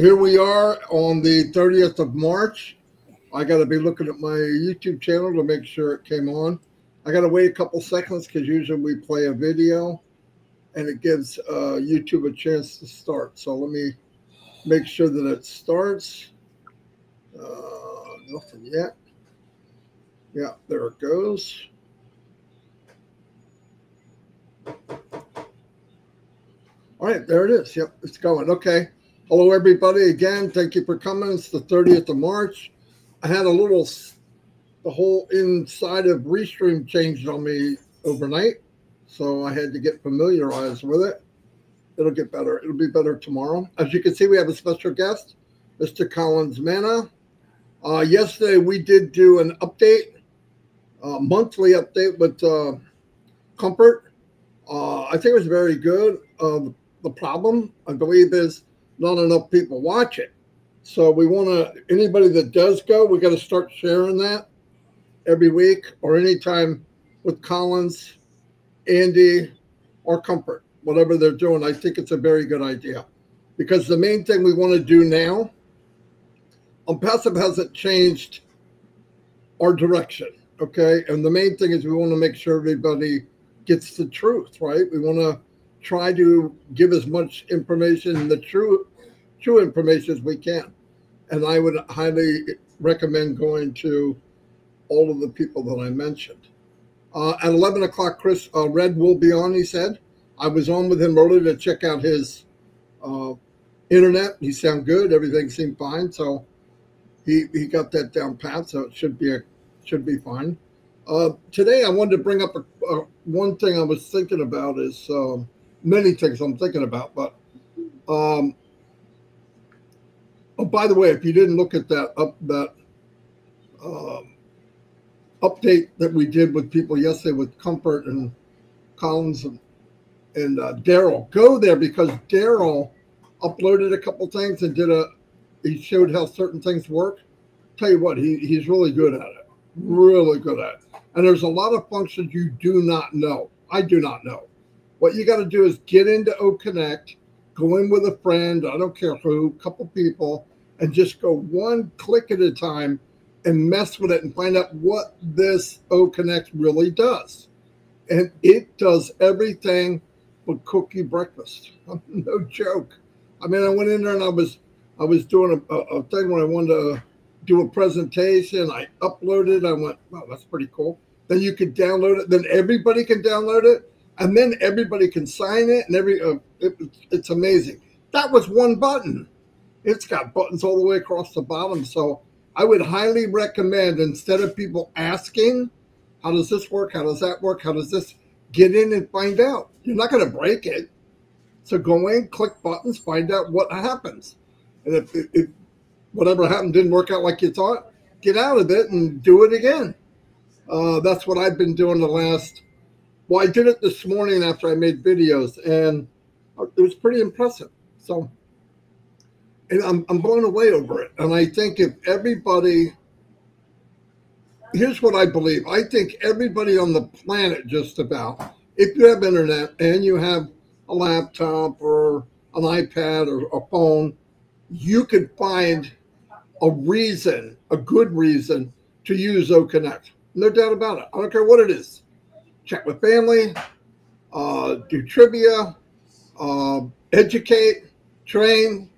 here we are on the 30th of March. I got to be looking at my YouTube channel to make sure it came on. I got to wait a couple seconds because usually we play a video and it gives uh, YouTube a chance to start. So let me make sure that it starts. Uh, nothing yet. Yeah, there it goes. All right, there it is. Yep, it's going. Okay. Hello, everybody. Again, thank you for coming. It's the 30th of March. I had a little, the whole inside of Restream changed on me overnight. So I had to get familiarized with it. It'll get better. It'll be better tomorrow. As you can see, we have a special guest, Mr. Collins Manna. Uh, yesterday, we did do an update, a monthly update with uh, Comfort. Uh, I think it was very good. Uh, the problem, I believe, is not enough people watch it. So we want to, anybody that does go, we got to start sharing that every week or anytime with Collins, Andy, or Comfort, whatever they're doing. I think it's a very good idea because the main thing we want to do now, um, OnPassive hasn't changed our direction. Okay. And the main thing is we want to make sure everybody gets the truth, right? We want to try to give as much information, the true true information as we can. And I would highly recommend going to all of the people that I mentioned. Uh, at 11 o'clock, Chris uh, Red will be on, he said. I was on with him earlier to check out his uh, internet. He sounded good. Everything seemed fine. So he, he got that down pat. So it should be a, should be fine. Uh, today, I wanted to bring up a, a, one thing I was thinking about is um, many things I'm thinking about, but um, oh, by the way, if you didn't look at that up that um, update that we did with people yesterday with Comfort and Collins and, and uh, Daryl, go there because Daryl uploaded a couple things and did a he showed how certain things work. Tell you what, he, he's really good at it, really good at it. And there's a lot of functions you do not know. I do not know. What you got to do is get into OConnect, go in with a friend, I don't care who, couple people, and just go one click at a time and mess with it and find out what this O Connect really does. And it does everything but cookie breakfast. no joke. I mean, I went in there and I was I was doing a, a thing when I wanted to do a presentation. I uploaded. I went, wow, that's pretty cool. Then you could download it. Then everybody can download it and then everybody can sign it and every uh, it, it's amazing that was one button it's got buttons all the way across the bottom. So i would highly recommend instead of people asking how does this work? How does that work? How does this get in and find out? You're not going to break it. So go in click buttons find out what happens. And if, if whatever happened didn't work out like you thought get out of it and do it again. Uh, that's what i've been doing the last well, I did it this morning after I made videos, and it was pretty impressive. So, and I'm, I'm blown away over it. And I think if everybody, here's what I believe I think everybody on the planet, just about, if you have internet and you have a laptop or an iPad or a phone, you could find a reason, a good reason to use O Connect. No doubt about it. I don't care what it is chat with family, uh, do trivia, uh, educate, train,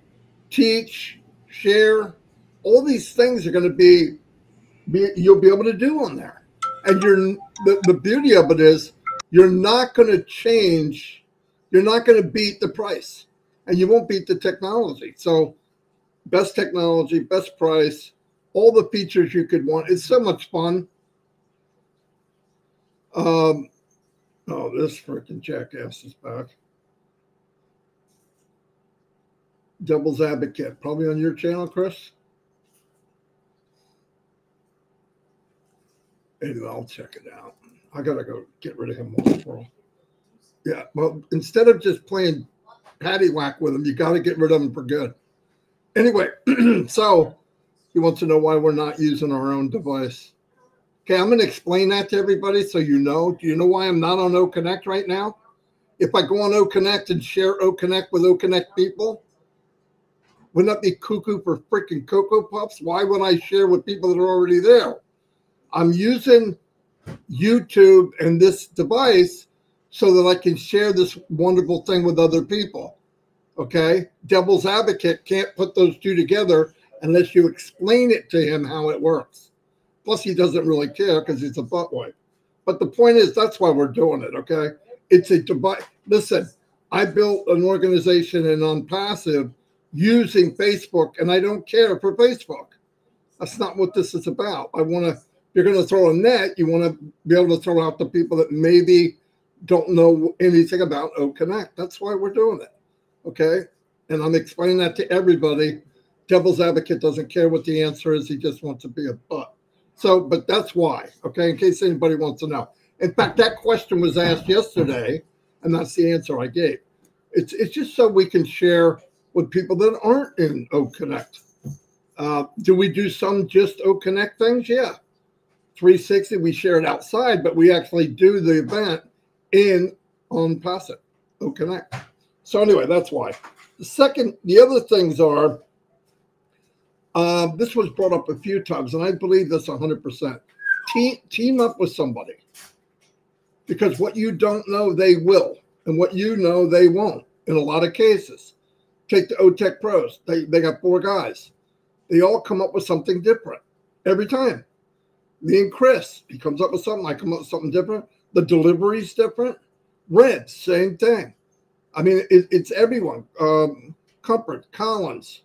teach, share. All these things are going to be, be you'll be able to do on there. And you're the, the beauty of it is you're not going to change, you're not going to beat the price, and you won't beat the technology. So, best technology, best price, all the features you could want. It's so much fun. Um, oh, this freaking jackass is back. Devil's Advocate, probably on your channel, Chris. Anyway, I'll check it out. I gotta go get rid of him all. Yeah, well, instead of just playing patty whack with him, you got to get rid of him for good. Anyway, so he wants to know why we're not using our own device. Okay, I'm going to explain that to everybody so you know. Do you know why I'm not on O Connect right now? If I go on O Connect and share O Connect with O Connect people, Wouldn't that be cuckoo for freaking Cocoa Puffs? Why would I share with people that are already there? I'm using YouTube and this device so that I can share this wonderful thing with other people. Okay. Devil's advocate can't put those two together unless you explain it to him how it works. Plus, he doesn't really care because he's a butt wipe. But the point is, that's why we're doing it. Okay. It's a device. Listen, I built an organization in OnPassive using Facebook, and I don't care for Facebook. That's not what this is about. I want to, you're going to throw a net, you want to be able to throw out the people that maybe don't know anything about O Connect. That's why we're doing it. Okay. And I'm explaining that to everybody. Devil's advocate doesn't care what the answer is, he just wants to be a butt. So, but that's why, okay, in case anybody wants to know. In fact, that question was asked yesterday, and that's the answer I gave. It's, it's just so we can share with people that aren't in O Connect. Uh, do we do some just O Connect things? Yeah. 360, we share it outside, but we actually do the event in on OnPassive, O Connect. So anyway, that's why. The second, the other things are, uh, this was brought up a few times, and I believe this 100%. Team, team up with somebody because what you don't know, they will, and what you know, they won't in a lot of cases. Take the OTech pros. They, they got four guys. They all come up with something different every time. Me and Chris, he comes up with something. I come up with something different. The delivery's different. Red, same thing. I mean, it, it's everyone. Um, Comfort, Collins,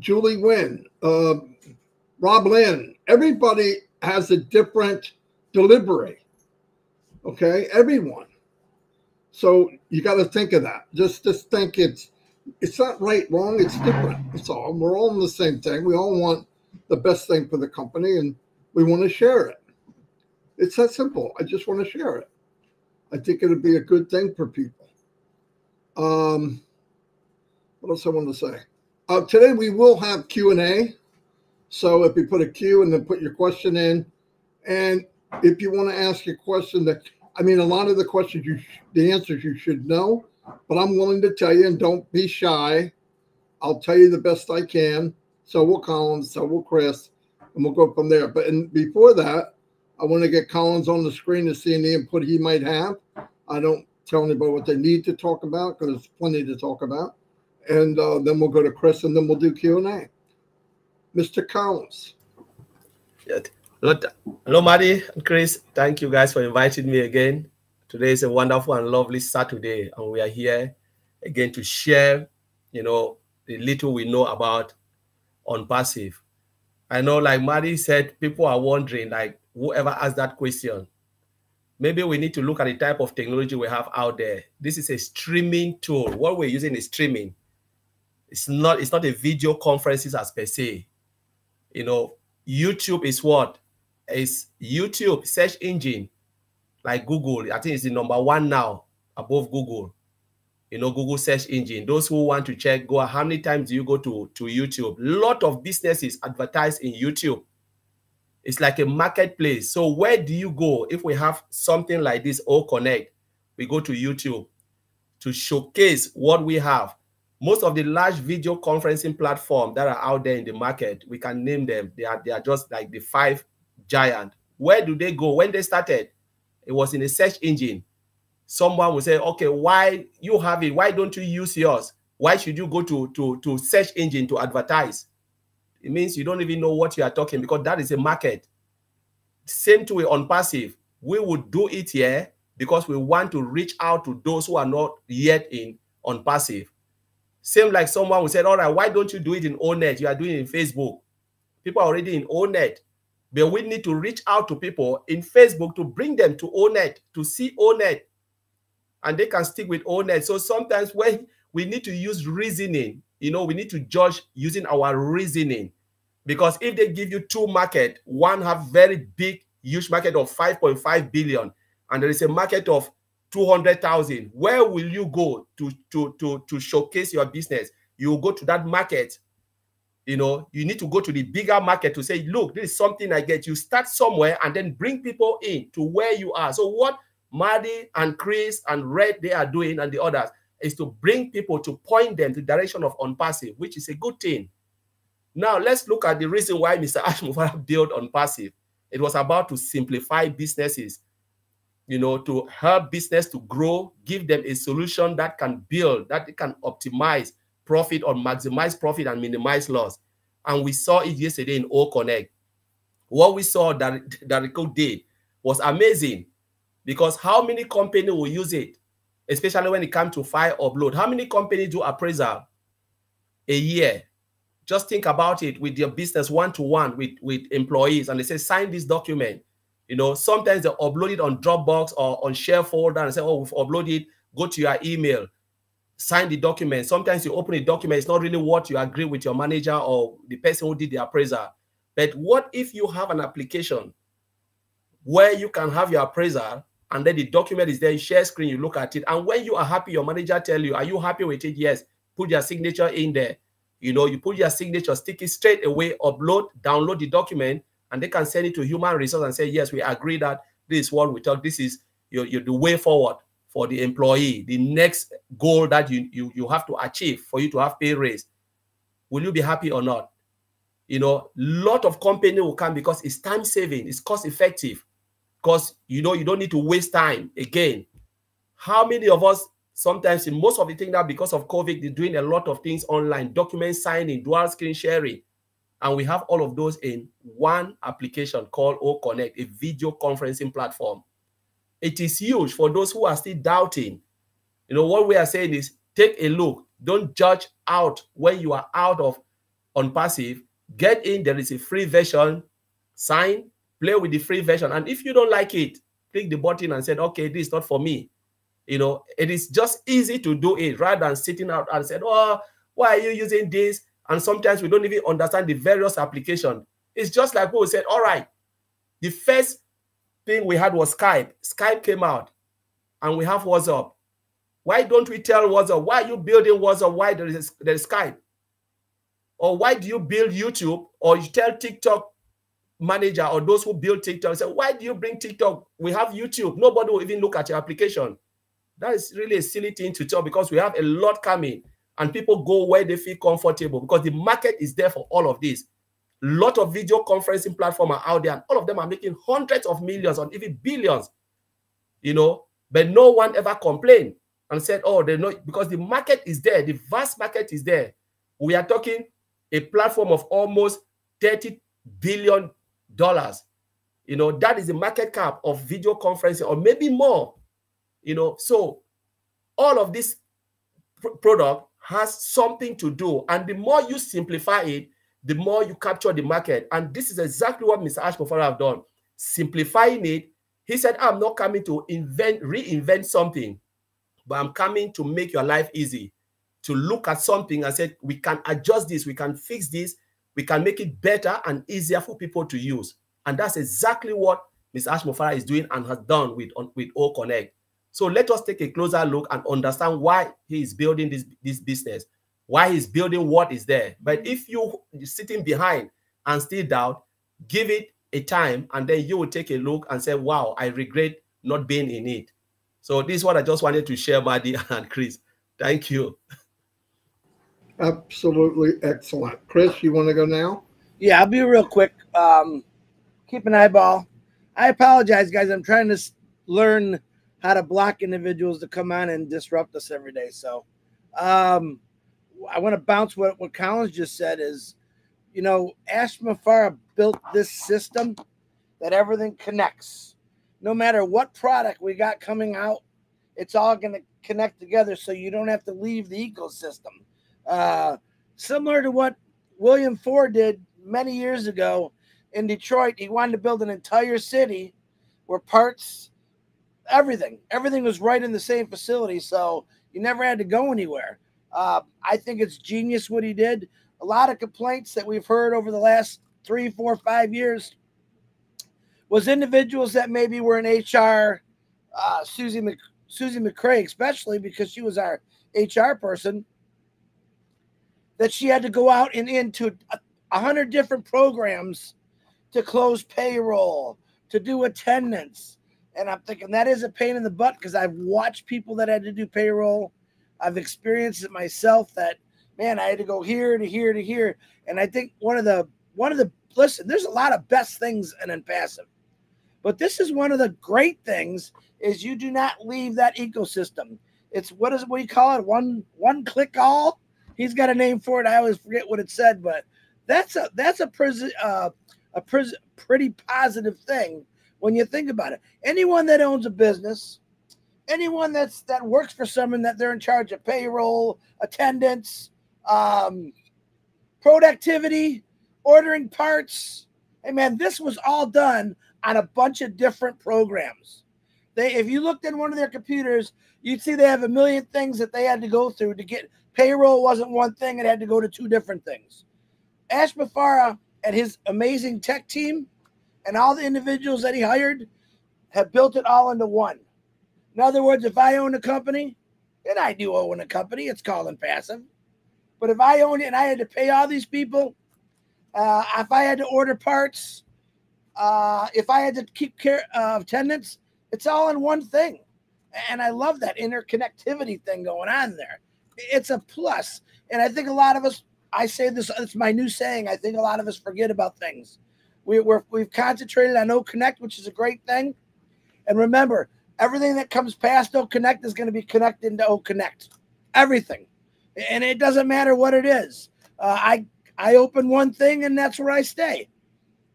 Julie Wynn, uh, Rob Lynn. Everybody has a different delivery. Okay, everyone. So you got to think of that. Just just think it's it's not right, wrong. It's different. It's all. We're all in the same thing. We all want the best thing for the company, and we want to share it. It's that simple. I just want to share it. I think it'd be a good thing for people. Um, what else I want to say? Uh, today we will have Q and A. So if you put a Q and then put your question in, and if you want to ask a question that, I mean, a lot of the questions you, the answers you should know but I'm willing to tell you, and don't be shy. I'll tell you the best I can. So will Collins, so will Chris, and we'll go from there. But in, before that, I want to get Collins on the screen to see any input he might have. I don't tell anybody what they need to talk about because there's plenty to talk about. And uh, then we'll go to Chris, and then we'll do Q and A. Mr. Collins. Hello, hello, Marty and Chris. Thank you guys for inviting me again. Today is a wonderful and lovely Saturday, and we are here again to share, you know, the little we know about OnPassive. I know, like Marty said, people are wondering, like, whoever asked that question, maybe we need to look at the type of technology we have out there. This is a streaming tool. What we're using is streaming. It's not, it's not a video conferences as per se. You know, YouTube is what? Is YouTube search engine like Google. I think it's the number one now above Google. You know, Google search engine. Those who want to check, go. How many times do you go to to YouTube? A lot of businesses advertise in YouTube. It's like a marketplace. So where do you go if we have something like this? O Connect, we go to YouTube to showcase what we have. Most of the large video conferencing platforms that are out there in the market, we can name them. They are they are just like the five giant. Where do they go when they started? It was in a search engine. Someone will say, okay, why you have it? Why don't you use yours? Why should you go to, to, to search engine to advertise? It means you don't even know what you are talking because that is a market. Same to OnPassive. We would do it here because we want to reach out to those who are not yet in OnPassive. Same like someone who said, all right, why don't you do it in ONET? You are doing in Facebook. People are already in ONET. But we need to reach out to people in Facebook to bring them to ONET, to see ONET. And they can stick with ONET. So sometimes when we need to use reasoning, you know, we need to judge using our reasoning. Because if they give you two market, one have very big, huge market of 5.5 billion, and there is a market of 200,000, where will you go to, to, to, to showcase your business? You go to that market you know you need to go to the bigger market to say look this is something i get you start somewhere and then bring people in to where you are so what Marty and Chris and Red they are doing and the others is to bring people to point them to the direction of OnPassive, which is a good thing. Now let's look at the reason why Mr. Ash Mufareh built OnPassive. It was about to simplify businesses, you know, to help business to grow, give them a solution that can build, that can optimize profit or maximize profit and minimize loss. And we saw it yesterday in O Connect. What we saw that that Rico did was amazing because how many companies will use it, especially when it comes to file upload? How many companies do appraisal a year? Just think about it with your business one to one with with employees, and they say sign this document. You know, sometimes they upload it on Dropbox or on Share folder and say, "Oh, we've uploaded." Go to your email, sign the document. Sometimes you open a document, it's not really what you agree with your manager or the person who did the appraisal. But what if you have an application where you can have your appraisal and then the document is there, share screen, you look at it. And when you are happy, your manager tell you, are you happy with it? Yes. Put your signature in there. You know, you put your signature, stick it straight away, upload, download the document, and they can send it to human resource and say, yes, we agree that this is what we talk. This is your, your the way forward for the employee, the next goal that you, you, you have to achieve for you to have pay raise. Will you be happy or not? You know, lot of company will come because it's time saving, it's cost effective because you know you don't need to waste time again. How many of us sometimes in most of the things that because of COVID, they're doing a lot of things online, document signing, dual screen sharing. And we have all of those in one application called O Connect, a video conferencing platform. It is huge for those who are still doubting. You know, what we are saying is take a look. Don't judge out when you are out of OnPassive. Get in, there is a free version. Sign, play with the free version. And if you don't like it, click the button and said, okay, this is not for me. You know, it is just easy to do it rather than sitting out and said, oh, why are you using this? And sometimes we don't even understand the various application. It's just like we said, all right, the first thing we had was Skype. Skype came out and we have WhatsApp. Why don't we tell WhatsApp? Why are you building WhatsApp? Why there is, there is Skype? Or why do you build YouTube? Or you tell TikTok, manager or those who build TikTok say, why do you bring TikTok? We have YouTube. Nobody will even look at your application. That is really a silly thing to tell because we have a lot coming and people go where they feel comfortable because the market is there for all of this. Lot of video conferencing platforms are out there and all of them are making hundreds of millions or even billions, you know, but no one ever complained and said, oh, they know because the market is there. The vast market is there. We are talking a platform of almost 30 billion dollars. You know, that is the market cap of video conferencing, or maybe more. You know, so all of this pr product has something to do. And the more you simplify it, the more you capture the market. And this is exactly what Mr. Ash Mufareh have done. Simplifying it, he said, I'm not coming to invent, reinvent something, but I'm coming to make your life easy. To look at something and say, we can adjust this, we can fix this, we can make it better and easier for people to use. And that's exactly what Ms. Ash Mufareh is doing and has done with, with O Connect. So let us take a closer look and understand why he is building this, this business, why he's building what is there. But if you sitting behind and still doubt, give it a time and then you will take a look and say, wow, I regret not being in it. So this is what I just wanted to share, Buddy and Chris. Thank you. Absolutely excellent. Chris, you want to go now? Yeah, I'll be real quick. Um, keep an eyeball. I apologize, guys. I'm trying to learn how to block individuals to come on and disrupt us every day. So um, I want to bounce what, what Collins just said is, you know, Ash Mufareh built this system that everything connects. No matter what product we got coming out, it's all going to connect together so you don't have to leave the ecosystem. Uh, similar to what William Ford did many years ago in Detroit. He wanted to build an entire city where parts, everything, everything was right in the same facility. So you never had to go anywhere. Uh, I think it's genius what he did. A lot of complaints that we've heard over the last three, four, five years was individuals that maybe were in HR, uh, Susie Mc, Susie McCray, especially because she was our HR person that she had to go out and into a hundred different programs to close payroll, to do attendance. And I'm thinking that is a pain in the butt because I've watched people that had to do payroll. I've experienced it myself that man, I had to go here to here to here. And I think one of the one of the listen, there's a lot of best things in OnPassive. But this is one of the great things is you do not leave that ecosystem. It's what is it we call it? One one click all. He's got a name for it. I always forget what it said, but that's a that's a pres- uh, a pretty positive thing when you think about it. Anyone that owns a business, anyone that's that works for someone that they're in charge of payroll, attendance, um, productivity, ordering parts. Hey man, this was all done on a bunch of different programs. They, if you looked in one of their computers, you'd see they have a million things that they had to go through to get payroll wasn't one thing; it had to go to two different things. Ash Mufareh and his amazing tech team and all the individuals that he hired have built it all into one. In other words, if I own a company, and I do own a company, it's called OnPassive. But if I own it and I had to pay all these people, uh, if I had to order parts, uh, if I had to keep care of attendance, it's all in one thing. And I love that interconnectivity thing going on there. It's a plus. And I think a lot of us, I say this, it's my new saying. I think a lot of us forget about things. We, we're, we've concentrated on Connect, which is a great thing. And remember, everything that comes past O Connect is going to be connected to O Connect. Everything. And it doesn't matter what it is. Uh, I I open one thing and that's where I stay.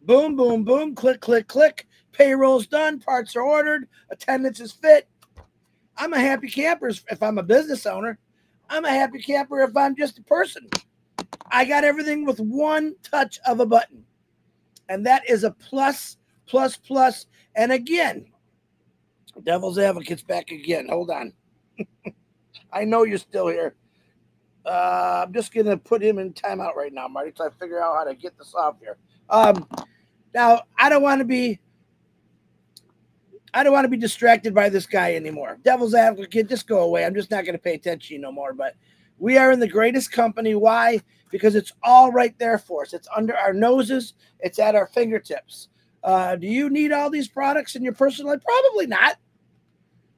Boom, boom, boom, click, click, click. Payroll's done, parts are ordered, attendance is fit. I'm a happy camper if I'm a business owner. I'm a happy camper if I'm just a person. I got everything with one touch of a button. And that is a plus, plus, plus. And again, devil's advocate's back again. Hold on. I know you're still here. Uh, I'm just gonna put him in timeout right now, Marty, so I figure out how to get this off here. Um, now I don't want to be, I don't want to be distracted by this guy anymore. Devil's advocate, just go away. I'm just not gonna pay attention to no more. But we are in the greatest company. Why? Because it's all right there for us. It's under our noses. It's at our fingertips. Uh, do you need all these products in your personal life? Probably not.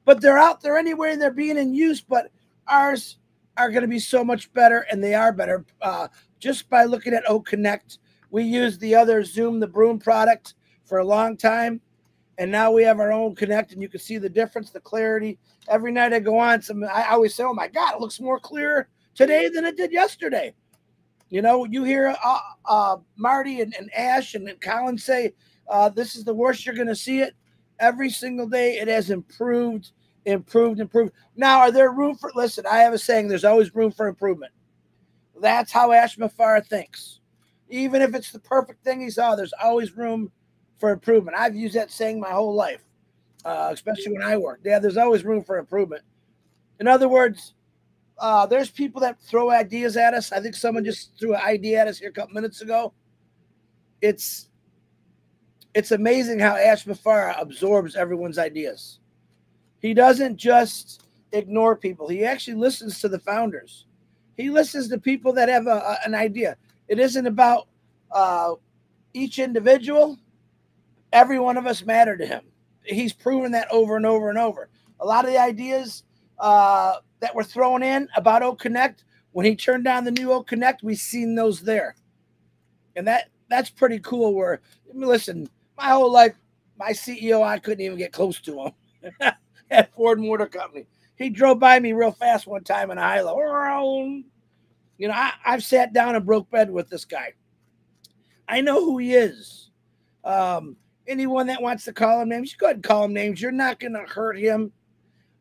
But they're out there anyway, and they're being in use. But ours are going to be so much better, and they are better. Uh, just by looking at O Connect, we used the other Zoom the Broom product for a long time, and now we have our own Connect, and you can see the difference, the clarity. Every night I go on, some I always say, "Oh my God, it looks more clear today than it did yesterday." You know, you hear uh, uh, Marty and, and, Ash and, and Colin say, uh, "This is the worst you're going to see it." Every single day, it has improved improved, improved. Now, are there room for? Listen, I have a saying: there's always room for improvement. That's how Ash Mufareh thinks. Even if it's the perfect thing he saw, there's always room for improvement. I've used that saying my whole life, uh, especially when I work. Yeah, there's always room for improvement. In other words, uh, there's people that throw ideas at us. I think someone just threw an idea at us here a couple minutes ago. It's it's amazing how Ash Mufareh absorbs everyone's ideas. He doesn't just ignore people. He actually listens to the founders. He listens to people that have a, a, an idea. It isn't about uh, each individual. Every one of us matter to him. He's proven that over and over and over. A lot of the ideas uh, that were thrown in about O Connect, when he turned down the new O Connect, we've seen those there, and that that's pretty cool. Where listen, my whole life, my CEO, I couldn't even get close to him. at Ford Motor Company. He drove by me real fast one time in a high low. You know, I, I've sat down and broke bed with this guy. I know who he is. Um, anyone that wants to call him names, go ahead and call him names. You're not going to hurt him.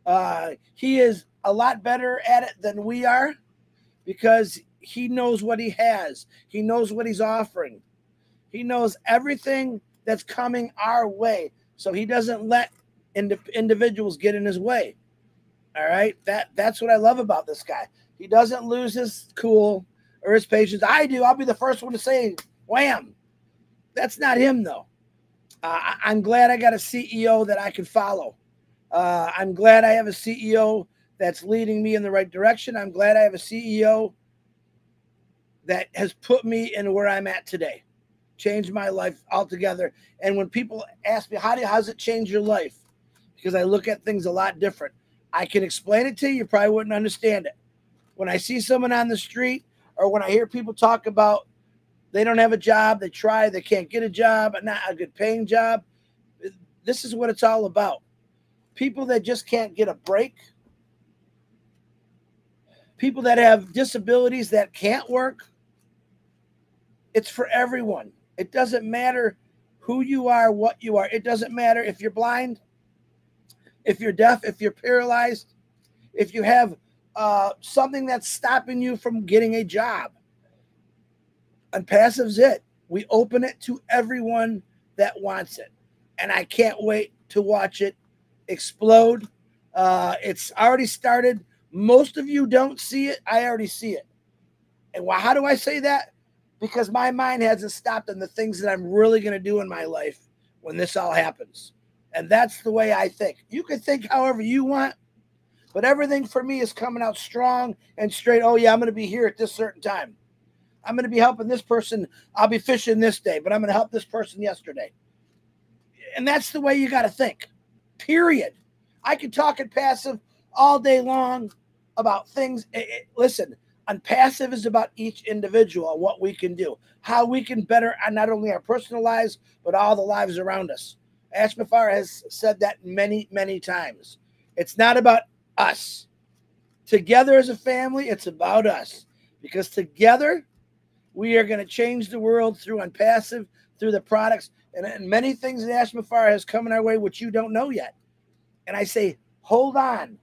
Uh, he is a lot better at it than we are because he knows what he has. He knows what he's offering. He knows everything that's coming our way. So he doesn't let ind- individuals get in his way. All right, that that's what I love about this guy. He doesn't lose his cool or his patience. I do. I'll be the first one to say, "Wham!" That's not him though. Uh, I'm glad I got a CEO that I can follow. Uh, I'm glad I have a CEO that's leading me in the right direction. I'm glad I have a CEO that has put me in where I'm at today, changed my life altogether. And when people ask me, "How do how's it change your life?" because I look at things a lot different. I can explain it to you, you probably wouldn't understand it. When I see someone on the street, or when I hear people talk about they don't have a job, they try, they can't get a job, not a good paying job. This is what it's all about. People that just can't get a break, people that have disabilities that can't work. It's for everyone. It doesn't matter who you are, what you are. It doesn't matter if you're blind, if you're deaf, if you're paralyzed, if you have uh, something that's stopping you from getting a job. OnPassive's it. We open it to everyone that wants it. And I can't wait to watch it explode. Uh, it's already started. Most of you don't see it. I already see it. And why, how do I say that? Because my mind hasn't stopped on the things that I'm really going to do in my life when this all happens. And that's the way I think. You can think however you want, but everything for me is coming out strong and straight. Oh, yeah, I'm going to be here at this certain time. I'm going to be helping this person. I'll be fishing this day, but I'm going to help this person yesterday. And that's the way you got to think, period. I can talk OnPassive all day long about things. It, it, listen, OnPassive is about each individual, what we can do, how we can better not only our personal lives, but all the lives around us. Ash Mufareh has said that many, many times. It's not about us. Together as a family, it's about us because together we are going to change the world through OnPassive, through the products, and, and many things that Ash Mufareh has come in our way which you don't know yet. And I say, hold on,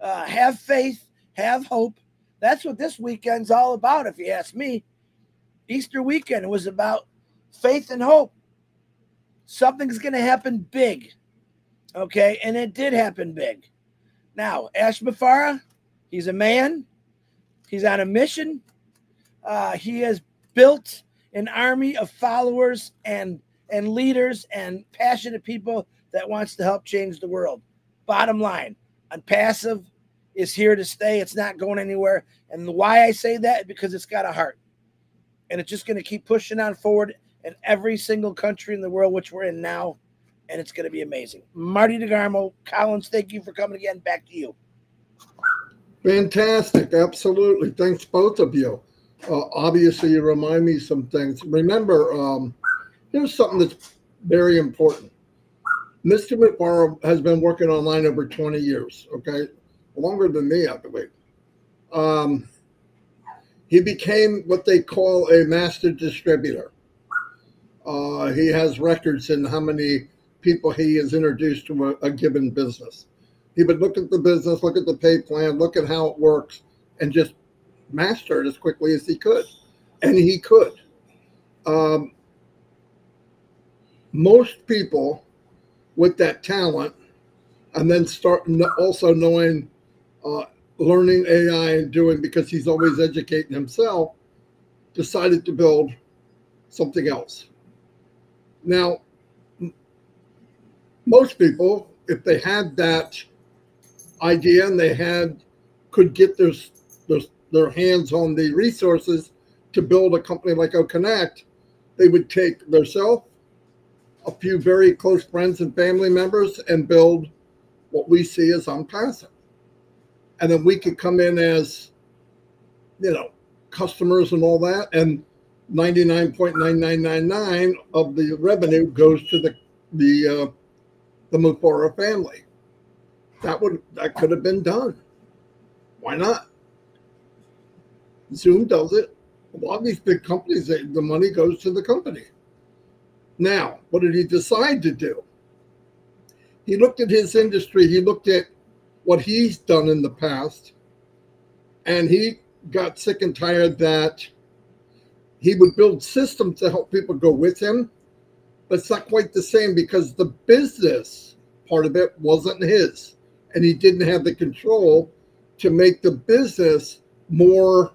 uh, have faith, have hope. That's what this weekend's all about, if you ask me. Easter weekend was about faith and hope. Something's going to happen big. Okay. And it did happen big. Now, Ash he's a man, he's on a mission. Uh, he has built an army of followers and and leaders and passionate people that wants to help change the world. Bottom line, OnPassive is here to stay. It's not going anywhere. And why I say that because it's got a heart. And it's just going to keep pushing on forward in every single country in the world, which we're in now. And it's going to be amazing. Marty DeGarmo, Collins, thank you for coming again. Back to you. Fantastic. Absolutely. Thanks, both of you. Uh, obviously, you remind me some things. Remember, um, here's something that's very important. Mr. Mufareh has been working online over 20 years, okay? Longer than me, I believe. Um, he became what they call a master distributor. Uh, he has records in how many people he has introduced to a, a given business. He would look at the business, look at the pay plan, look at how it works, and just master it as quickly as he could. And he could. Um, most people with that talent, and then start also knowing, uh, learning AI and doing because he's always educating himself, decided to build something else. Now, most people, if they had that idea and they had could get their their, their hands on the resources to build a company like OConnect, they would take themselves, a few very close friends and family members, and build what we see as OnPassive. And then we could come in as, you know, customers and all that, and 99.9999 of the revenue goes to the the uh, the Mufareh family. That would that could have been done. Why not? Zoom does it. A lot of these big companies, they, the money goes to the company. Now, what did he decide to do? He looked at his industry. He looked at what he's done in the past, and he got sick and tired that he would build systems to help people go with him, but it's not quite the same because the business part of it wasn't his, and he didn't have the control to make the business more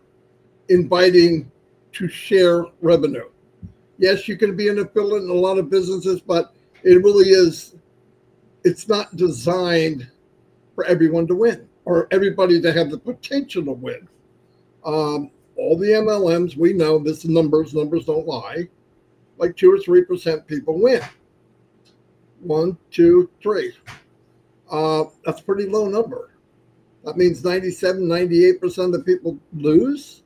inviting to share revenue. Yes, you can be an affiliate in a lot of businesses, but it really is, it's not designed for everyone to win or everybody to have the potential to win. Um, all the MLMs, we know this numbers, numbers don't lie. Like two or three percent people win. One, two, three. Uh, that's a pretty low number. That means 97, 98% of the people lose.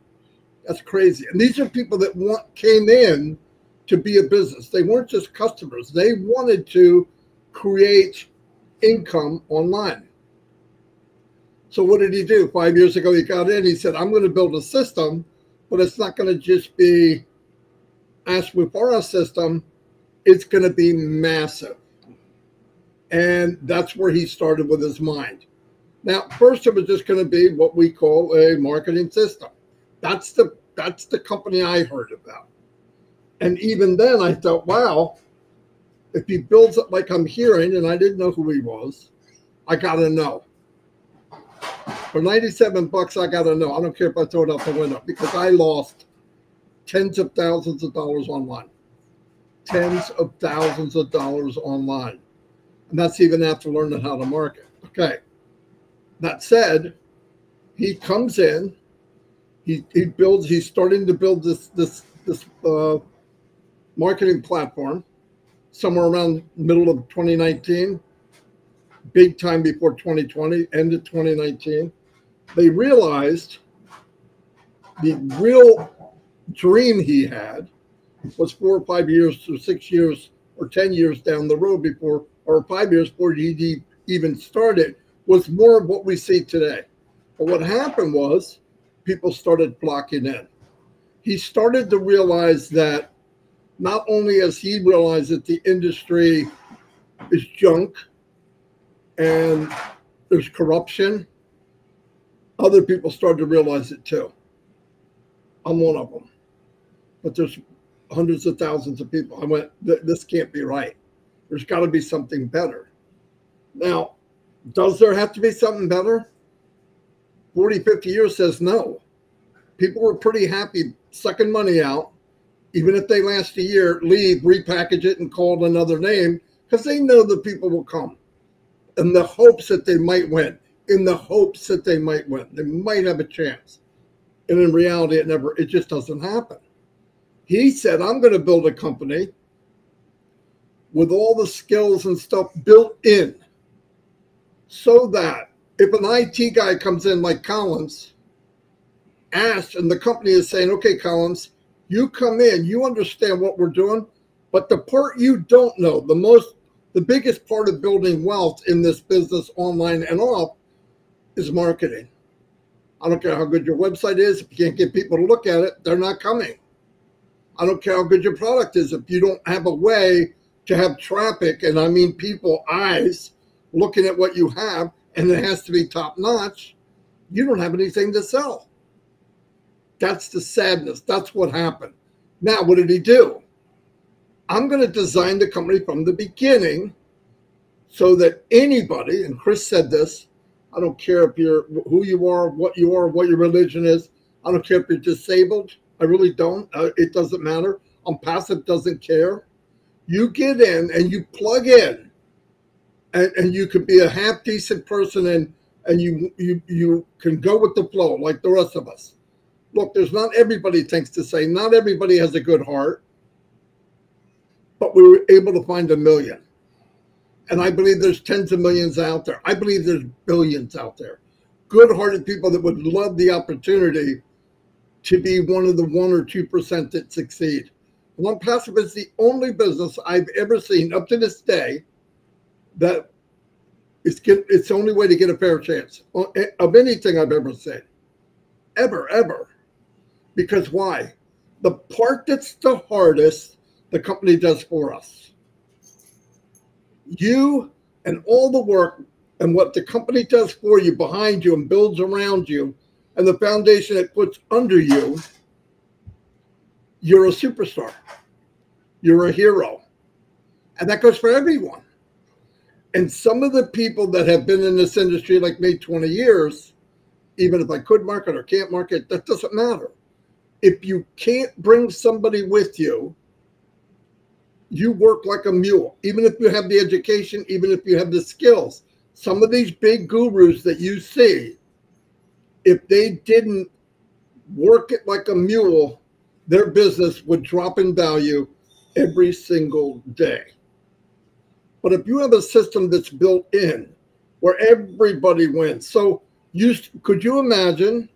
That's crazy. And these are people that want came in to be a business. They weren't just customers. They wanted to create income online. So what did he do? Five years ago, he got in. He said, "I'm going to build a system, but it's not going to just be Ash Mufareh system. It's going to be massive." And that's where he started with his mind. Now, first it was just going to be what we call a marketing system. That's the that's the company I heard about. And even then I thought, wow, if he builds up like I'm hearing, and I didn't know who he was, I gotta know. For 97 bucks, I gotta know. I don't care if I throw it out the window because I lost tens of thousands of dollars online. Tens of thousands of dollars online. And that's even after learning how to market. Okay. That said, he comes in, he, he builds, he's starting to build this this this uh, marketing platform somewhere around middle of 2019, big time before 2020, end of 2019. They realized the real dream he had was four or five years or six years or 10 years down the road before, or five years before he even started, was more of what we see today. But what happened was people started flocking in. He started to realize that not only has he realized that the industry is junk and there's corruption, other people started to realize it too. I'm one of them. But there's hundreds of thousands of people. I went, this can't be right. There's got to be something better. Now, does there have to be something better? 40, 50 years says no. People were pretty happy sucking money out, even if they last a year, leave, repackage it, and call it another name because they know the people will come in the hopes that they might win, in the hopes that they might win. They might have a chance. And in reality, it never, it just doesn't happen. He said, I'm going to build a company with all the skills and stuff built in so that if an IT guy comes in like Collins, asked, and the company is saying, okay, Collins, you come in, you understand what we're doing, but the part you don't know, the most, the biggest part of building wealth in this business, online and off, is marketing. I don't care how good your website is. If you can't get people to look at it, they're not coming. I don't care how good your product is. If you don't have a way to have traffic, and I mean people eyes looking at what you have, and it has to be top notch, you don't have anything to sell. That's the sadness. That's what happened. Now, what did he do? I'm going to design the company from the beginning so that anybody, and Chris said this, I don't care if you're who you are, what you are, what your religion is. I don't care if you're disabled. I really don't. Uh, it doesn't matter. OnPassive, doesn't care. You get in and you plug in, and, and you can be a half decent person and and you you you can go with the flow like the rest of us look, there's not everybody thinks to say, not everybody has a good heart, but we were able to find a million. And I believe there's tens of millions out there. I believe there's billions out there. Good hearted people that would love the opportunity to be one of the one or 2% that succeed. OnPassive is the only business I've ever seen up to this day that it's, get, it's the only way to get a fair chance eh, of anything I've ever seen. Ever, ever. Because why? The part that's the hardest, the company does for us. You and all the work and what the company does for you, behind you, and builds around you, and the foundation it puts under you, you're a superstar. You're a hero. And that goes for everyone. And some of the people that have been in this industry like me 20 years, even if I could market or can't market, that doesn't matter if you can't bring somebody with you, you work like a mule, even if you have the education, even if you have the skills. Some of these big gurus that you see, if they didn't work it like a mule, their business would drop in value every single day. But if you have a system that's built in where everybody wins, so you could you imagine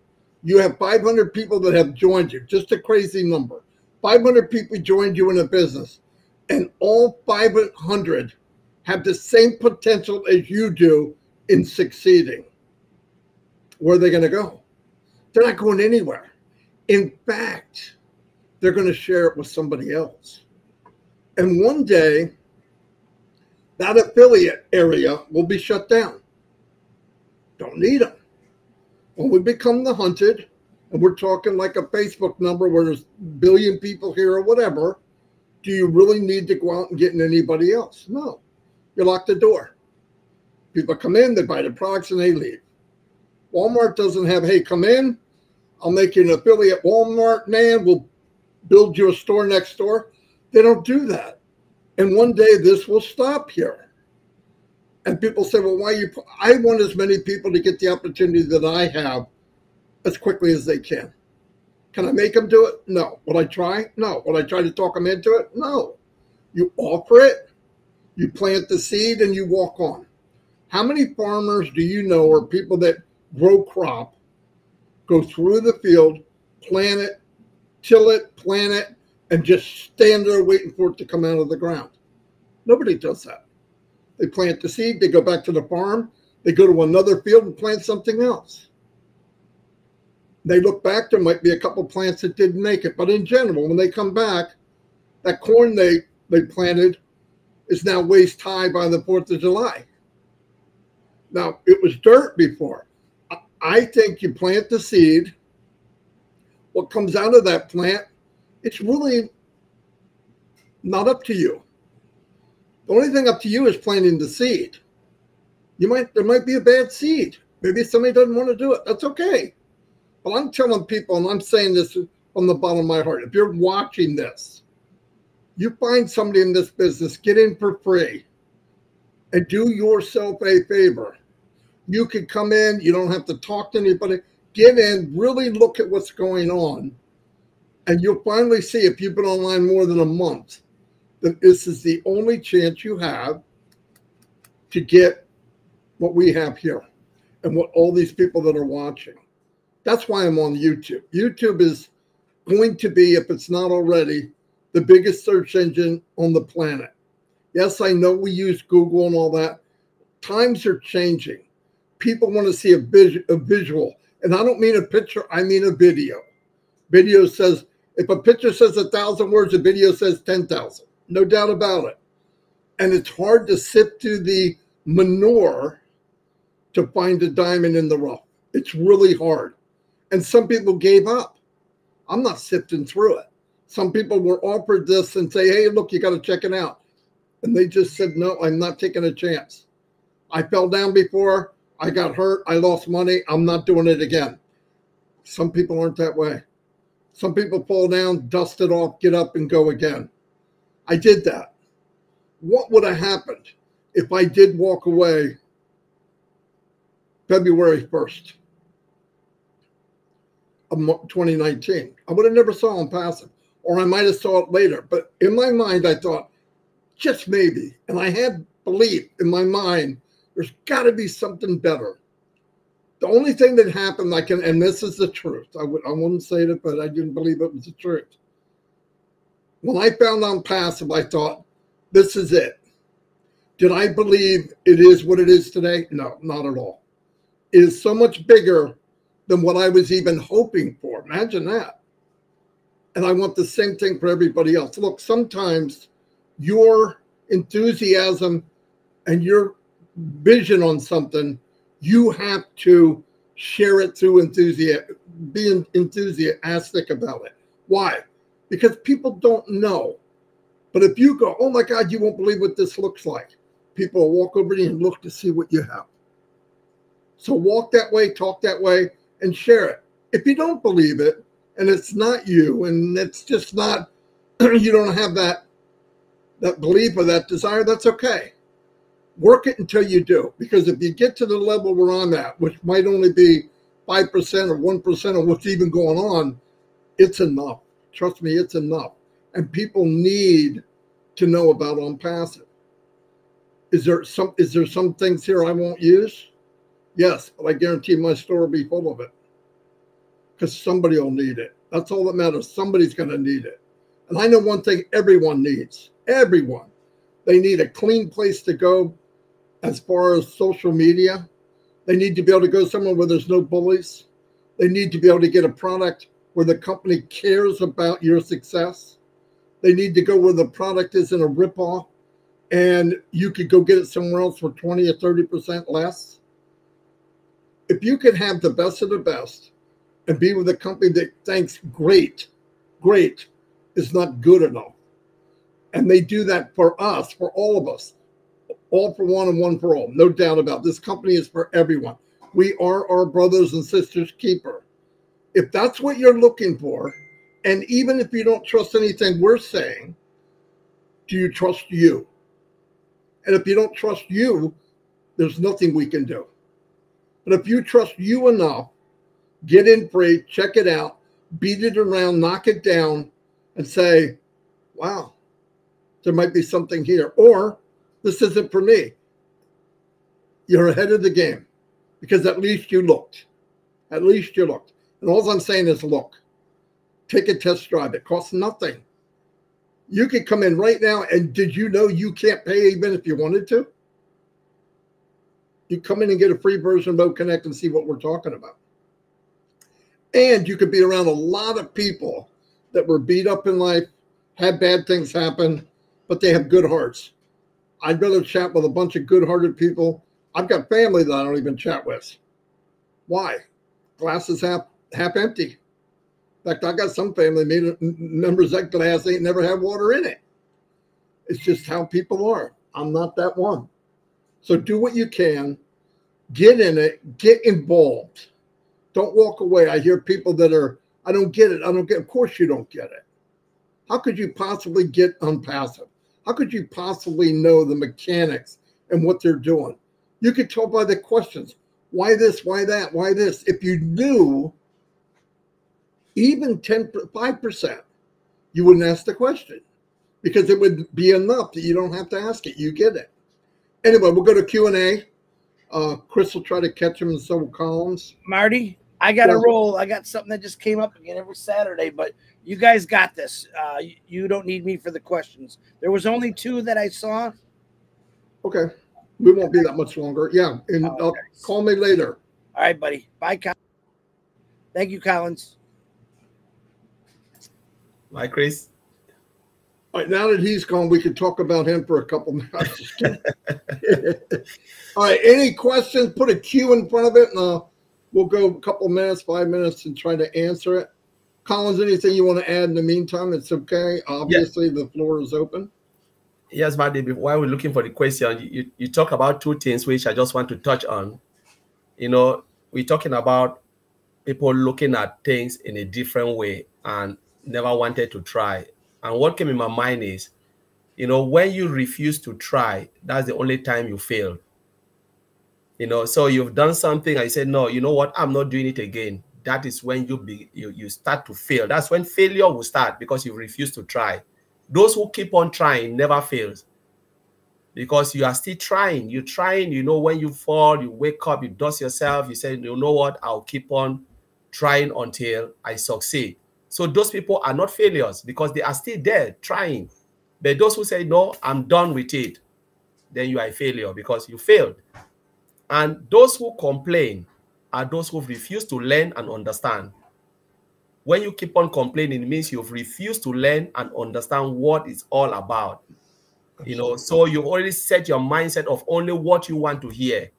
You have 500 people that have joined you, just a crazy number. 500 people joined you in a business, and all 500 have the same potential as you do in succeeding. Where are they going to go? They're not going anywhere. In fact, they're going to share it with somebody else. And one day, that affiliate area will be shut down. Don't need them. When we become the hunted, and we're talking like a Facebook number where there's a billion people here or whatever, do you really need to go out and get anybody else? No. You lock the door. People come in, they buy the products, and they leave. Walmart doesn't have, hey, come in, I'll make you an affiliate Walmart man, we'll build you a store next door. They don't do that. And one day this will stop here. And people say, well, why you? I want as many people to get the opportunity that I have as quickly as they can. Can I make them do it? No. Would I try? No. Would I try to talk them into it? No. You offer it, you plant the seed, and you walk on. How many farmers do you know or people that grow crop go through the field, plant it, till it, plant it, and just stand there waiting for it to come out of the ground. Nobody does that. They plant the seed, they go back to the farm, they go to another field and plant something else. They look back, there might be a couple plants that didn't make it. But in general, when they come back, that corn they, they planted is now waist high by the 4th of July. Now, it was dirt before. I think you plant the seed. What comes out of that plant, it's really not up to you. The only thing up to you is planting the seed. You might there might be a bad seed. Maybe somebody doesn't want to do it. That's okay. I'm telling people, and I'm saying this from the bottom of my heart, if you're watching this, you find somebody in this business, get in for free and do yourself a favor you can come in, you don't have to talk to anybody. Get in, really look at what's going on. And you'll finally see if you've been online more than a month that this is the only chance you have to get what we have here and what all these people that are watching. That's why I'm on YouTube. YouTube is going to be, if it's not already, the biggest search engine on the planet. Yes, I know we use Google and all that. Times are changing people want to see a, vis- a visual. And I don't mean a picture, I mean a video. Video says, if a picture says a thousand words, a video says 10,000. No doubt about it. And it's hard to sift through the manure to find a diamond in the rough. It's really hard. And some people gave up. I'm not sifting through it. Some people were offered this and say, hey, look, you got to check it out. And they just said, no, I'm not taking a chance. I fell down before. I got hurt. I lost money. I'm not doing it again. Some people aren't that way. Some people fall down, dust it off, get up, and go again. I did that. What would have happened if I did walk away February 1st of 2019? I would have never saw OnPassive, or I might have saw it later. But in my mind, I thought, just maybe. And I had belief in my mind there's got to be something better. The only thing that happened, I can, and this is the truth. I would, I wouldn't say it, but I didn't believe it was the truth. When I found OnPassive, I thought, this is it. Did I believe it is what it is today? No, not at all. It is so much bigger than what I was even hoping for. Imagine that. And I want the same thing for everybody else. Look, sometimes your enthusiasm and your vision on something, you have to share it through enthusiasm, be enthusiastic about it. Why? Because people don't know. But if you go, oh my God, you won't believe what this looks like, people will walk over to you and look to see what you have. So walk that way, talk that way, and share it. If you don't believe it, and it's not you, and it's just not, you don't have that that belief or that desire, that's okay work it until you do. Because if you get to the level we're on that, which might only be 5% or 1% of what's even going on, it's enough. Trust me, it's enough. And people need to know about OnPassive. Is there some is there some things here I won't use? Yes, but I guarantee my store will be full of it. because somebody will need it. That's all that matters. Somebody's going to need it. And I know one thing everyone needs everyone. They need a clean place to go as far as social media. They need to be able to go somewhere where there's no bullies. They need to be able to get a product where the company cares about your success. They need to go where the product isn't a ripoff and you could go get it somewhere else for 20 or 30% less. If you can have the best of the best and be with a company that thinks great, great is not good enough. And they do that for us, for all of us, all for one and one for all. No doubt about it. this company is for everyone. We are our brothers and sisters keeper. If that's what you're looking for, and even if you don't trust anything we're saying, do you trust you? And if you don't trust you, there's nothing we can do. But if you trust you enough, get in free, check it out, beat it around, knock it down, and say, wow, there might be something here. Or this isn't for me. You're ahead of the game because at least you looked. At least you looked. And all I'm saying is look, take a test drive. It costs nothing. You could come in right now and did you know you can't pay even if you wanted to? You come in and get a free version of OConnect and see what we're talking about. And you could be around a lot of people that were beat up in life, had bad things happen, but they have good hearts. I'd rather chat with a bunch of good hearted people. I've got family that I don't even chat with. Why? Glass is half half empty In fact, I got some family members that glass ain't never had water in it. It's just how people are. I'm not that one. So do what you can, get in it, get involved. Don't walk away. I hear people that are, I don't get it. I don't get. Of course you don't get it. How could you possibly get OnPassive? How could you possibly know the mechanics and what they're doing? You could tell by the questions. Why this? Why that? Why this? If you knew even 10 5% you wouldn't ask the question because it would be enough that you don't have to ask it you get it anyway we'll go to q&a uh, chris will try to catch him in several columns. Marty i got a roll. I got something that just came up again every saturday but you guys got this. Uh, you don't need me for the questions. There was only two that i saw. Okay. We won't be that much longer. Yeah and oh, okay. uh, call me later. All right buddy. Bye Collins. thank you collins. Bye, Chris. All right, now that he's gone, we could talk about him for a couple minutes. All right, any questions? Put a Q in front of it, and uh, we'll go a couple minutes, five minutes, and try to answer it. Collins, anything you want to add in the meantime? It's okay. Obviously, the floor is open. Yes, Marty, while we're looking for the question, you, you talk about two things which I just want to touch on. You know, we're talking about people looking at things in a different way. And never wanted to try. And what came in my mind is, you know, when you refuse to try, that's the only time you fail. You know, so you've done something I said, no, you know what, I'm not doing it again. That is when you be you, you start to fail. That's when failure will start because you refuse to try. Those who keep on trying never fails because you are still trying. You're trying, you know, when you fall, you wake up, you dust yourself, you say, you know what, I'll keep on trying until I succeed. So those people are not failures because they are still there trying. But those who say, no, I'm done with it, then you are a failure because you failed. And those who complain are those who refuse to learn and understand. When you keep on complaining, it means you've refused to learn and understand what it's all about. You know, so you've already set your mindset of only what you want to hear.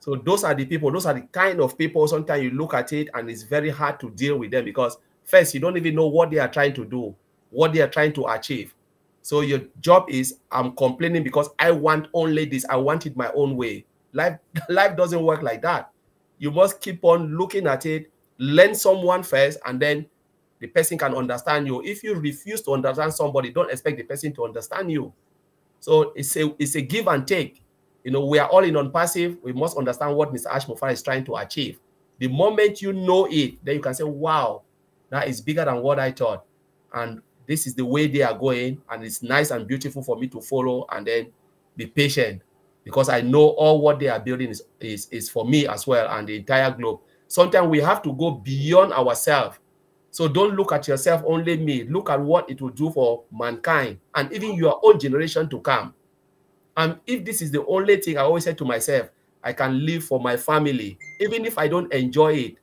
So those are the people, those are the kind of people sometimes you look at it and it's very hard to deal with them because First, you don't even know what they are trying to do, what they are trying to achieve. So your job is I'm complaining because I want only this. I want it my own way. Life, life doesn't work like that. You must keep on looking at it, learn someone first, and then the person can understand you. If you refuse to understand somebody, don't expect the person to understand you. So it's a it's a give and take. You know, we are all in OnPassive. We must understand what Mr. Ash Mufareh is trying to achieve. The moment you know it, then you can say, wow, that is bigger than what I thought. And this is the way they are going. And it's nice and beautiful for me to follow and then be patient because I know all what they are building is, is, is for me as well and the entire globe. sometimes we have to go beyond ourselves. So don't look at yourself only me. Look at what it will do for mankind and even your own generation to come. And if this is the only thing I always say to myself, I can live for my family, even if I don't enjoy it,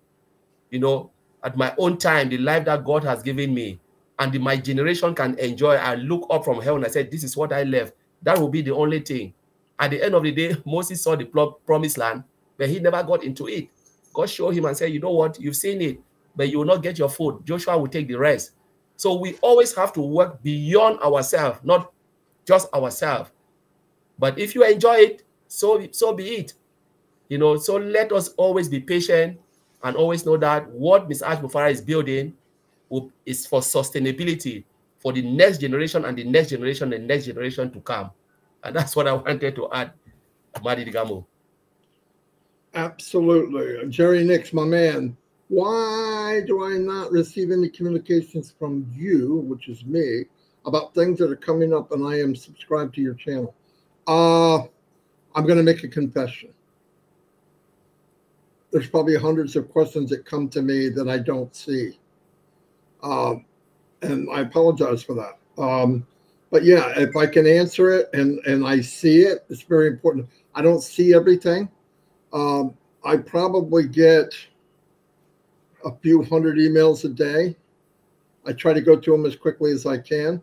you know, at my own time, the life that God has given me, and the, my generation can enjoy. I look up from heaven. I said, This is what I left. That will be the only thing. At the end of the day, Moses saw the promised land, but he never got into it. God showed him and said, You know what? You've seen it, but you will not get your food. Joshua will take the rest. So we always have to work beyond ourselves, not just ourselves. But if you enjoy it, so, so be it. You know, so let us always be patient and always know that what Ms. Ash Mufareh is building is for sustainability for the next generation and the next generation and next generation to come. And that's what I wanted to add, Marty DeGarmo. Absolutely. Jerry Nix, my man, why do I not receive any communications from you, which is me, about things that are coming up and I am subscribed to your channel? Uh, I'm going to make a confession. There's probably hundreds of questions that come to me that I don't see. Um, and I apologize for that. Um, but yeah, if I can answer it and and I see it, it's very important. I don't see everything. Um, I probably get a few hundred emails a day. I try to go to them as quickly as I can,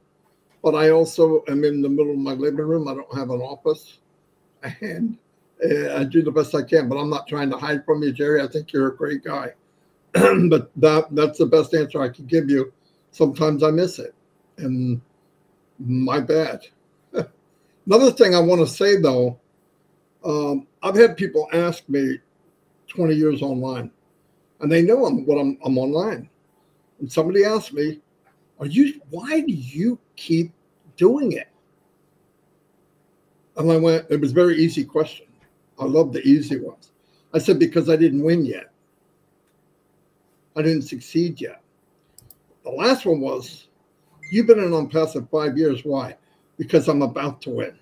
but I also am in the middle of my living room. I don't have an office, and I do the best I can. But I'm not trying to hide from you, Jerry. I think you're a great guy. but that that's the best answer I can give you. Sometimes I miss it, and my bad. Another thing I want to say though, um, I've had people ask me 20 years online, and they know I'm what I'm, I'm online. And somebody asked me, "Are you? Why do you keep doing it?" And I went, "It was a very easy question. I love the easy ones." I said, "Because I didn't win yet." I didn't succeed yet. The last one was, you've been in OnPassive five years. Why? Because I'm about to win.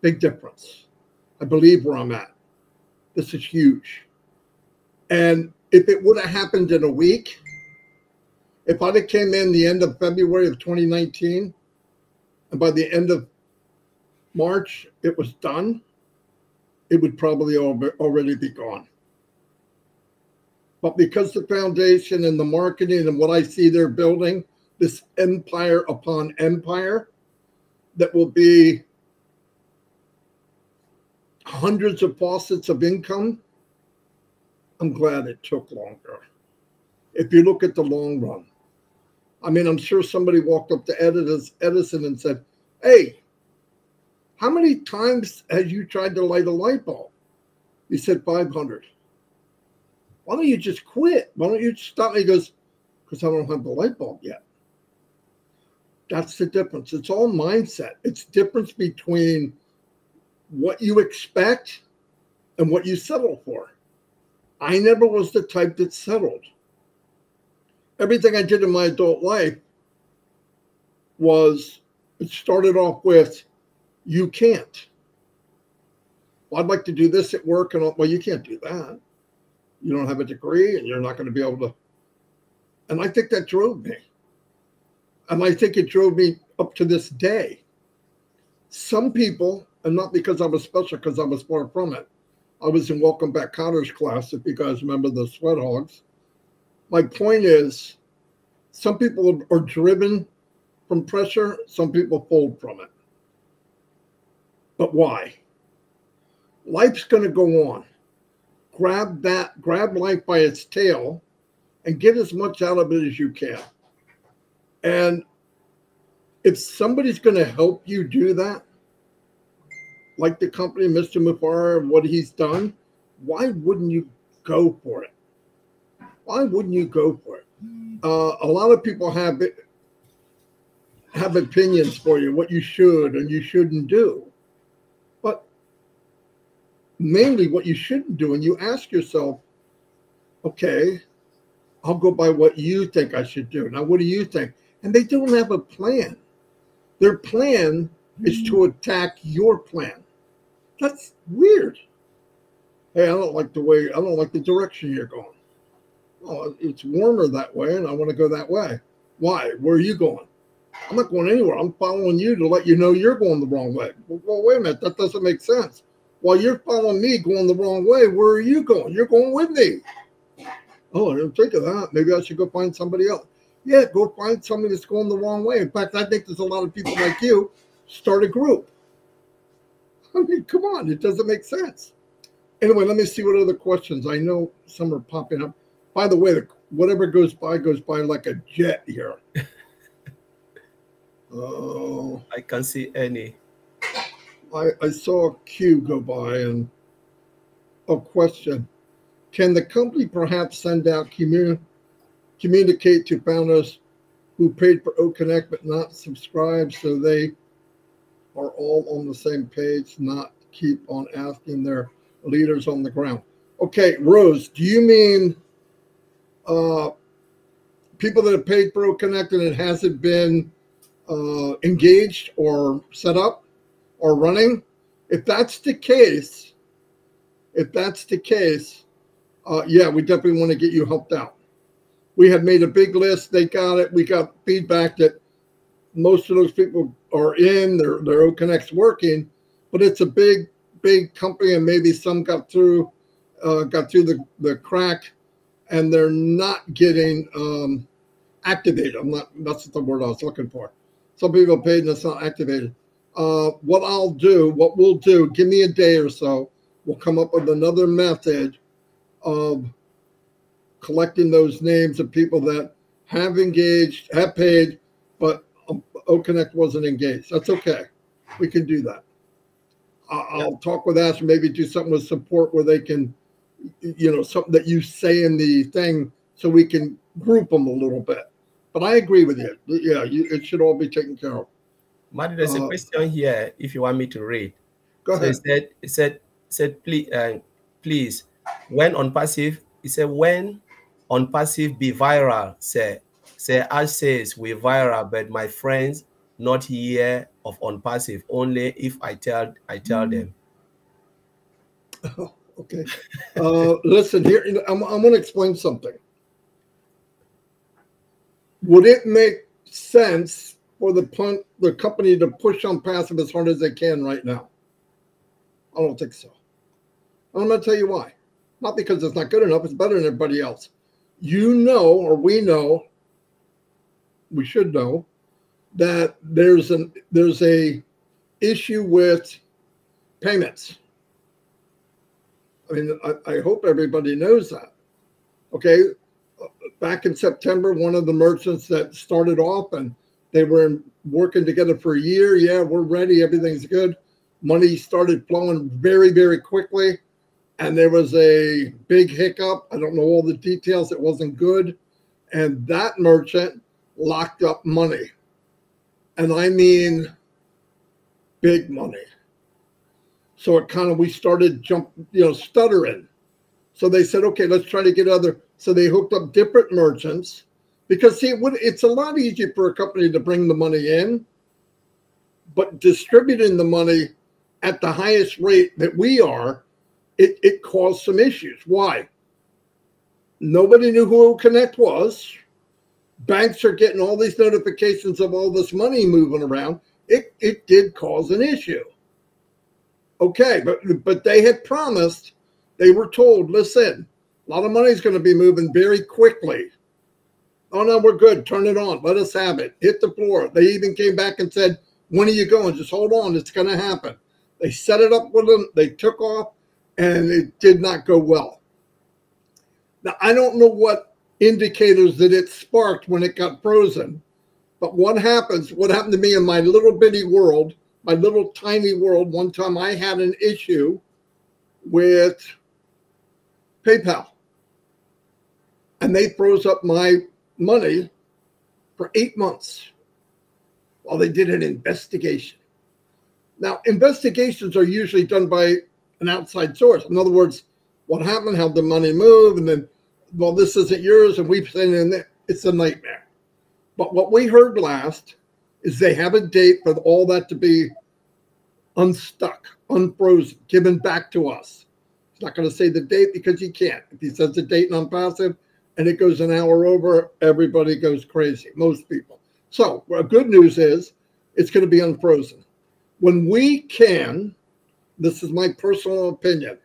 Big difference. I believe where I'm at. This is huge. And if it would have happened in a week, if I'd have came in the end of February of 2019, and by the end of March it was done, it would probably already be gone. But because the foundation and the marketing and what I see they're building, this empire upon empire that will be hundreds of faucets of income, I'm glad it took longer. If you look at the long run, I mean, I'm sure somebody walked up to Edison and said, Hey, how many times have you tried to light a light bulb? He said 500 why don't you just quit? Why don't you stop? He goes, because I don't have the light bulb yet. That's the difference. It's all mindset. It's difference between what you expect and what you settle for. I never was the type that settled. Everything I did in my adult life was it started off with you can't. Well, I'd like to do this at work and well, you can't do that you don't have a degree and you're not going to be able to. And I think that drove me. And I think it drove me up to this day. Some people, and not because I was special, because I was far from it. I was in Welcome Back Kotter's class, if you guys remember the Sweat Hogs. My point is, some people are driven from pressure, some people fold from it. But why? Life's going to go on grab that, grab life by its tail and get as much out of it as you can. And if somebody's going to help you do that, like the company, Mr. Mufareh, and what he's done, why wouldn't you go for it? Why wouldn't you go for it? Uh, a lot of people have have opinions for you, what you should and you shouldn't do mainly what you shouldn't do. And you ask yourself, okay, I'll go by what you think I should do. Now, what do you think? And they don't have a plan. Their plan is to mm. attack your plan. That's weird. Hey, I don't like the way, I don't like the direction you're going. Oh, it's warmer that way, and I want to go that way. Why? Where are you going? I'm not going anywhere. I'm following you to let you know you're going the wrong way. Well, well, wait a minute. That doesn't make sense. While you're following me going the wrong way, where are you going? You're going with me. Oh, I didn't think of that. Maybe I should go find somebody else. Yeah, go find somebody that's going the wrong way. In fact, I think there's a lot of people like you. Start a group. I mean, come on. It doesn't make sense. Anyway, let me see what other questions. I know some are popping up. By the way, the, whatever goes by goes by like a jet here. Oh, I can't see any. I, I saw a queue go by and a question. Can the company perhaps send out commun- communicate to founders who paid for OConnect but not subscribed so they are all on the same page, not keep on asking their leaders on the ground? Okay, Rose, do you mean uh, people that have paid for OConnect and it hasn't been uh, engaged or set up or running. If that's the case, if that's the case, uh, yeah, we definitely want to get you helped out. We had made a big list. They got it. We got feedback that most of those people are in. Their their OConnect's working, but it's a big big company, and maybe some got through uh, got through the the crack, and they're not getting um, activated. I'm not. That's the word I was looking for. Some people paid and it's not activated. Uh, what I'll do, what we'll do, give me a day or so. We'll come up with another method of collecting those names of people that have engaged, have paid, but um, OConnect wasn't engaged. That's okay. We can do that. I'll yeah. talk with Ash, maybe do something with support where they can, you know, something that you say in the thing so we can group them a little bit. But I agree with you. Yeah, you, it should all be taken care of. Marty, there's uh, a question here. If you want me to read, go ahead. So said, it said, said, please, uh, please, when OnPassive, he said, when OnPassive be viral, say, say, Ash says we viral, but my friends not here of OnPassive. Only if I tell, I tell them. Oh, okay. uh, listen here. I'm, I'm going to explain something would it make sense for the punt, the company to push OnPassive as hard as they can right now? I don't think so. I'm going to tell you why. Not because it's not good enough, it's better than everybody else. You know, or we know, we should know that there's an there's a issue with payments. I mean, I, I hope everybody knows that. Okay, back in September, one of the merchants that started off and they were working together for a year. Yeah, we're ready. Everything's good. Money started flowing very, very quickly. And there was a big hiccup. I don't know all the details. It wasn't good. And that merchant locked up money. And I mean big money. So it kind of, we started jump, you know, stuttering. So they said, okay, let's try to get other so they hooked up different merchants because see, it would, it's a lot easier for a company to bring the money in, but distributing the money at the highest rate that we are, it, it caused some issues. Why? Nobody knew who Connect was. Banks are getting all these notifications of all this money moving around. It, it did cause an issue. Okay, but but they had promised, they were told, listen, a lot of money is going to be moving very quickly. Oh no, we're good. Turn it on. Let us have it. Hit the floor. They even came back and said, "When are you going? Just hold on. It's going to happen." They set it up with them. They took off, and it did not go well. Now I don't know what indicators that it sparked when it got frozen, but what happens? What happened to me in my little bitty world, my little tiny world? One time I had an issue with PayPal and they froze up my money for eight months while they did an investigation. Now, investigations are usually done by an outside source. In other words, what happened, how the money move, and then, well, this isn't yours, and we've sent in it. It's a nightmare. But what we heard last is they have a date for all that to be unstuck, unfrozen, given back to us. He's not going to say the date because he can't. If he says the date non passive, and it goes an hour over, everybody goes crazy, most people. So, well, good news is it's going to be unfrozen. When we can, this is my personal opinion,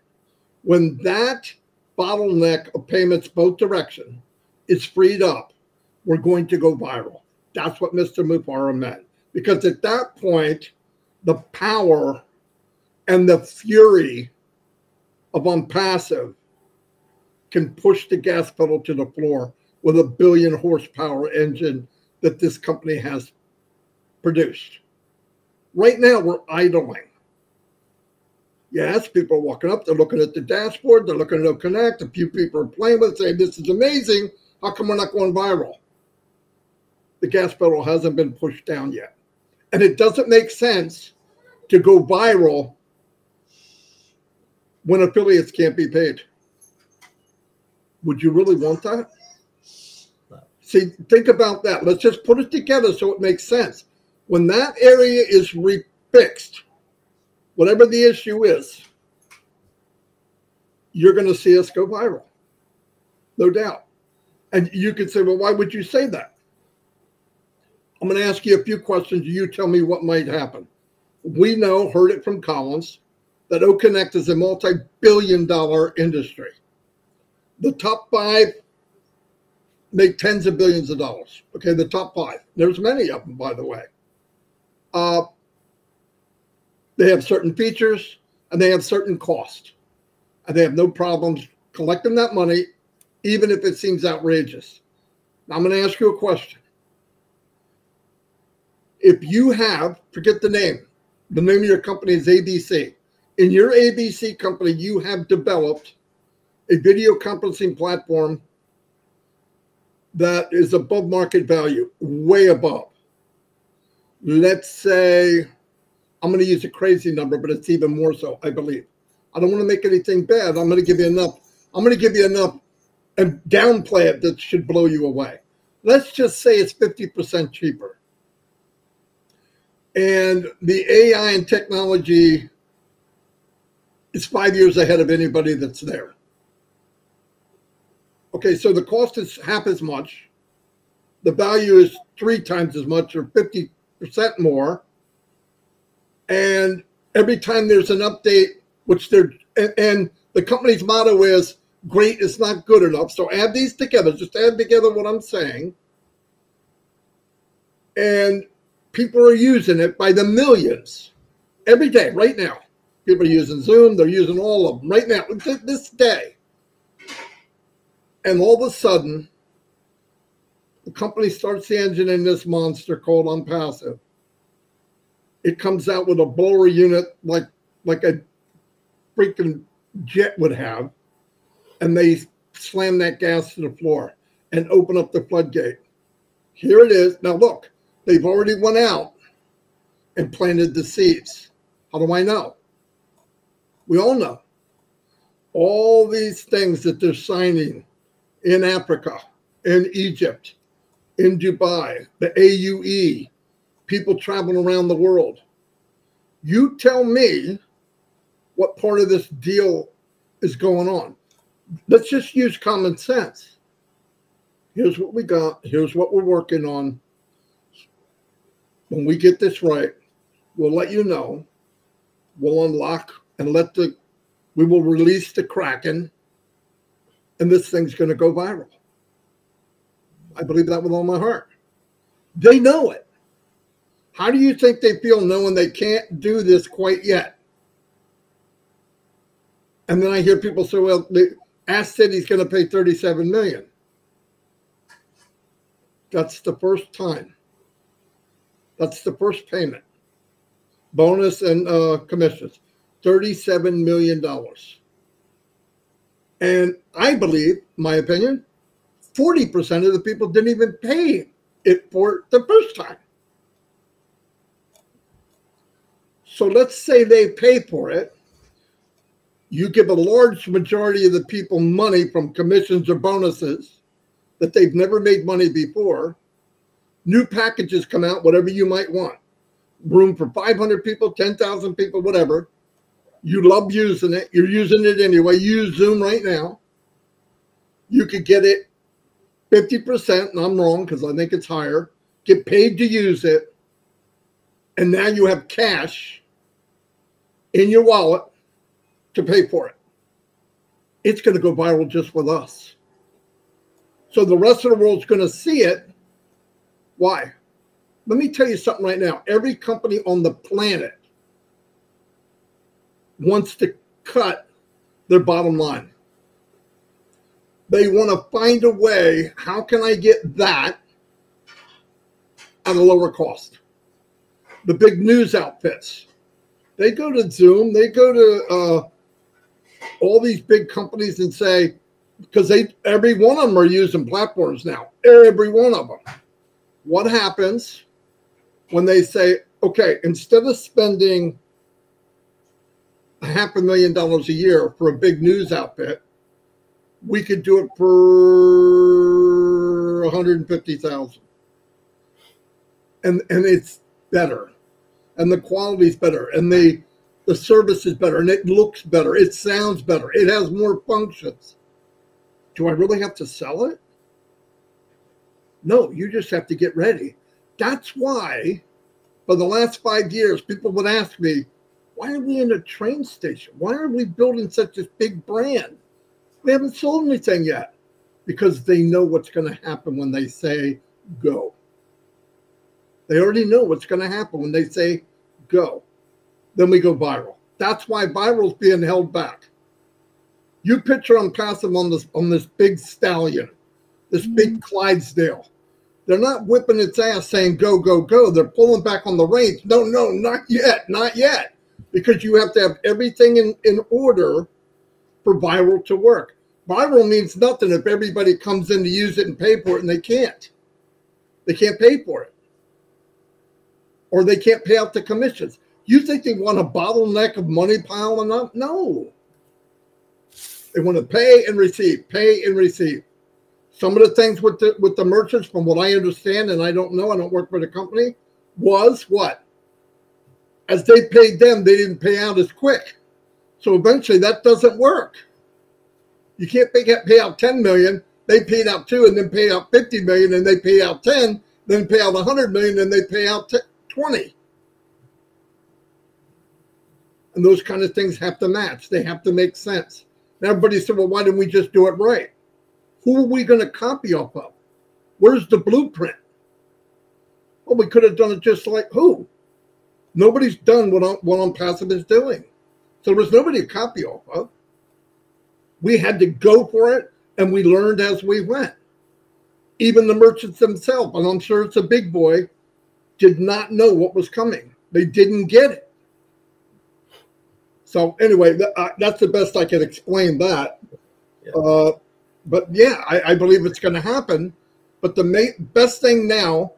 when that bottleneck of payments both direction is freed up, we're going to go viral. That's what Mr. Mufareh meant. Because at that point, the power and the fury of OnPassive can push the gas pedal to the floor with a billion horsepower engine that this company has produced. Right now, we're idling. Yes, people are walking up, they're looking at the dashboard, they're looking at the Connect. A few people are playing with it, saying, This is amazing. How come we're not going viral? The gas pedal hasn't been pushed down yet. And it doesn't make sense to go viral when affiliates can't be paid. Would you really want that? See, think about that. Let's just put it together so it makes sense. When that area is refixed, whatever the issue is, you're going to see us go viral. No doubt. And you could say, well, why would you say that? I'm going to ask you a few questions. You tell me what might happen. We know, heard it from Collins, that OConnect is a multi billion dollar industry. The top five make tens of billions of dollars. Okay, the top five. There's many of them, by the way. Uh, they have certain features and they have certain cost. And they have no problems collecting that money, even if it seems outrageous. Now, I'm going to ask you a question. If you have, forget the name, the name of your company is ABC. In your ABC company, you have developed a video conferencing platform that is above market value, way above. Let's say, I'm going to use a crazy number, but it's even more so, I believe. I don't want to make anything bad. I'm going to give you enough. I'm going to give you enough and downplay it that should blow you away. Let's just say it's 50% cheaper. And the AI and technology is five years ahead of anybody that's there. Okay, so the cost is half as much. The value is three times as much or 50% more. And every time there's an update, which they're, and, and the company's motto is great is not good enough. So add these together, just add together what I'm saying. And people are using it by the millions every day, right now. People are using Zoom, they're using all of them right now, this day. And all of a sudden, the company starts the engine in this monster called OnPassive. It comes out with a blower unit like like a freaking jet would have, and they slam that gas to the floor and open up the floodgate. Here it is. Now look, they've already went out and planted the seeds. How do I know? We all know. All these things that they're signing in Africa, in Egypt, in Dubai, the AUE, people traveling around the world. You tell me what part of this deal is going on. Let's just use common sense. Here's what we got. Here's what we're working on. When we get this right, we'll let you know. We'll unlock and let the, we will release the Kraken and this thing's going to go viral. I believe that with all my heart. They know it. How do you think they feel knowing they can't do this quite yet? And then I hear people say, well, the Ask City's going to pay 37 million. That's the first time. That's the first payment. Bonus and uh, commissions. $37 million. And I believe, my opinion, 40% of the people didn't even pay it for the first time. So let's say they pay for it. You give a large majority of the people money from commissions or bonuses that they've never made money before. New packages come out, whatever you might want. Room for 500 people, 10,000 people, whatever. You love using it. You're using it anyway. Use Zoom right now. You could get it 50%, and I'm wrong because I think it's higher, get paid to use it, and now you have cash in your wallet to pay for it. It's going to go viral just with us. So the rest of the world's going to see it. Why? Let me tell you something right now. Every company on the planet wants to cut their bottom line. They want to find a way, how can I get that at a lower cost? The big news outfits. They go to Zoom, they go to uh, all these big companies and say, because they every one of them are using platforms now, every one of them. What happens when they say, okay, instead of spending half a million dollars a year for a big news outfit, we could do it for 150,000. And and it's better. And the quality's better and the the service is better and it looks better. It sounds better. It has more functions. Do I really have to sell it? No, you just have to get ready. That's why for the last 5 years people would ask me, why are we in a train station? Why are we building such a big brand? We haven't sold anything yet because they know what's going to happen when they say go. They already know what's going to happen when they say go. Then we go viral. That's why viral is being held back. You picture OnPassive on this on this big stallion, this big mm. Clydesdale. They're not whipping its ass saying go, go, go. They're pulling back on the reins. No, no, not yet, not yet because you have to have everything in, in order for viral to work. Viral means nothing if everybody comes in to use it and pay for it and they can't. They can't pay for it. Or they can't pay out the commissions. You think they want a bottleneck of money piling up? No. They want to pay and receive, pay and receive. Some of the things with the with the merchants, from what I understand, and I don't know, I don't work for the company, was what? As they paid them, they didn't pay out as quick. So eventually that doesn't work. You can't pay, pay out 10 million, they paid out two and then pay out 50 million and they pay out 10, then pay out 100 million and they pay out 20. And those kind of things have to match. They have to make sense. And everybody said, well, why didn't we just do it right? Who are we going to copy off of? Where's the blueprint? Well, we could have done it just like who? Nobody's done what, what OnPassive is doing. So there was nobody to copy off of. We had to go for it, and we learned as we went. Even the merchants themselves, and I'm sure it's a big boy, did not know what was coming. They didn't get it. So anyway, th- uh, that's the best I can explain that. Yeah. Uh, but yeah, I, I, believe it's going to happen. But the ma- best thing now,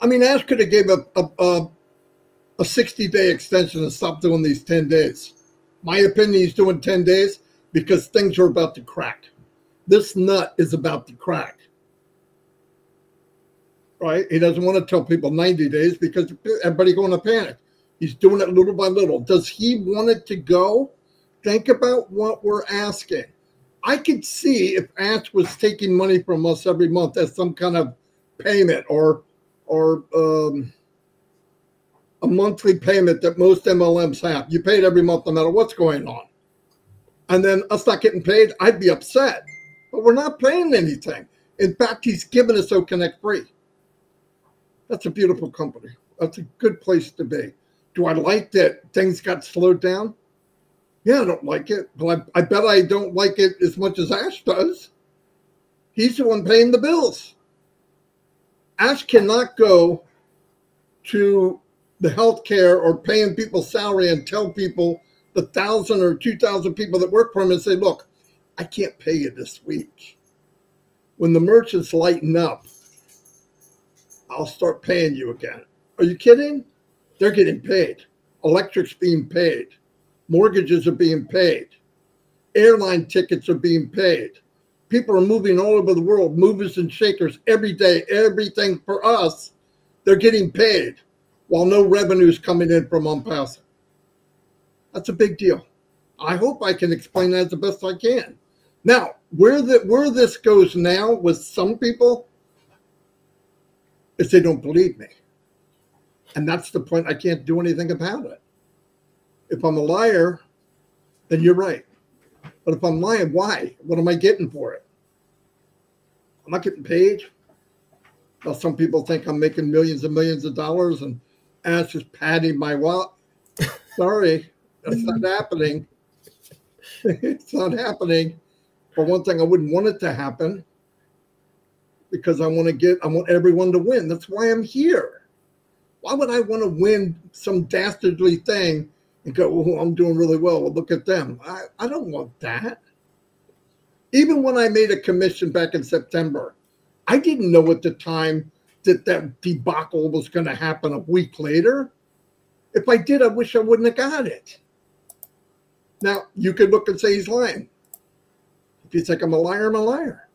I mean, Ash could have gave a, a, a a 60 day extension and stop doing these 10 days. My opinion, he's doing 10 days because things are about to crack. This nut is about to crack. Right? He doesn't want to tell people 90 days because everybody going to panic. He's doing it little by little. Does he want it to go? Think about what we're asking. I could see if Ash was taking money from us every month as some kind of payment or or um, a monthly payment that most MLMs have. You pay it every month no matter what's going on. And then us not getting paid, I'd be upset. But we're not paying anything. In fact, he's given us OConnect free. That's a beautiful company. That's a good place to be. Do I like that things got slowed down? Yeah, I don't like it, but I, I bet I don't like it as much as Ash does. He's the one paying the bills. Ash cannot go to the health care or paying people salary and tell people the thousand or two thousand people that work for him and say, look, I can't pay you this week. When the merchants lighten up, I'll start paying you again. Are you kidding? They're getting paid. Electric's being paid. Mortgages are being paid. Airline tickets are being paid. People are moving all over the world, movers and shakers every day. Everything for us, they're getting paid while no revenue is coming in from OnPassive. That's a big deal. I hope I can explain that as the best I can. Now, where the where this goes now with some people is they don't believe me. And that's the point. I can't do anything about it. If I'm a liar, then you're right. But if I'm lying, why? What am I getting for it? I'm not getting paid. Well, some people think I'm making millions and millions of dollars and ass just padding my wallet. Sorry, that's not happening. it's not happening. For one thing, I wouldn't want it to happen because I want to get, I want everyone to win. That's why I'm here. Why would I want to win some dastardly thing and go, oh, I'm doing really well. Well, look at them. I, I don't want that. Even when I made a commission back in September, I didn't know at the time that that debacle was going to happen a week later. If I did, I wish I wouldn't have got it. Now, you could look and say he's lying. If you think I'm a liar, I'm a liar.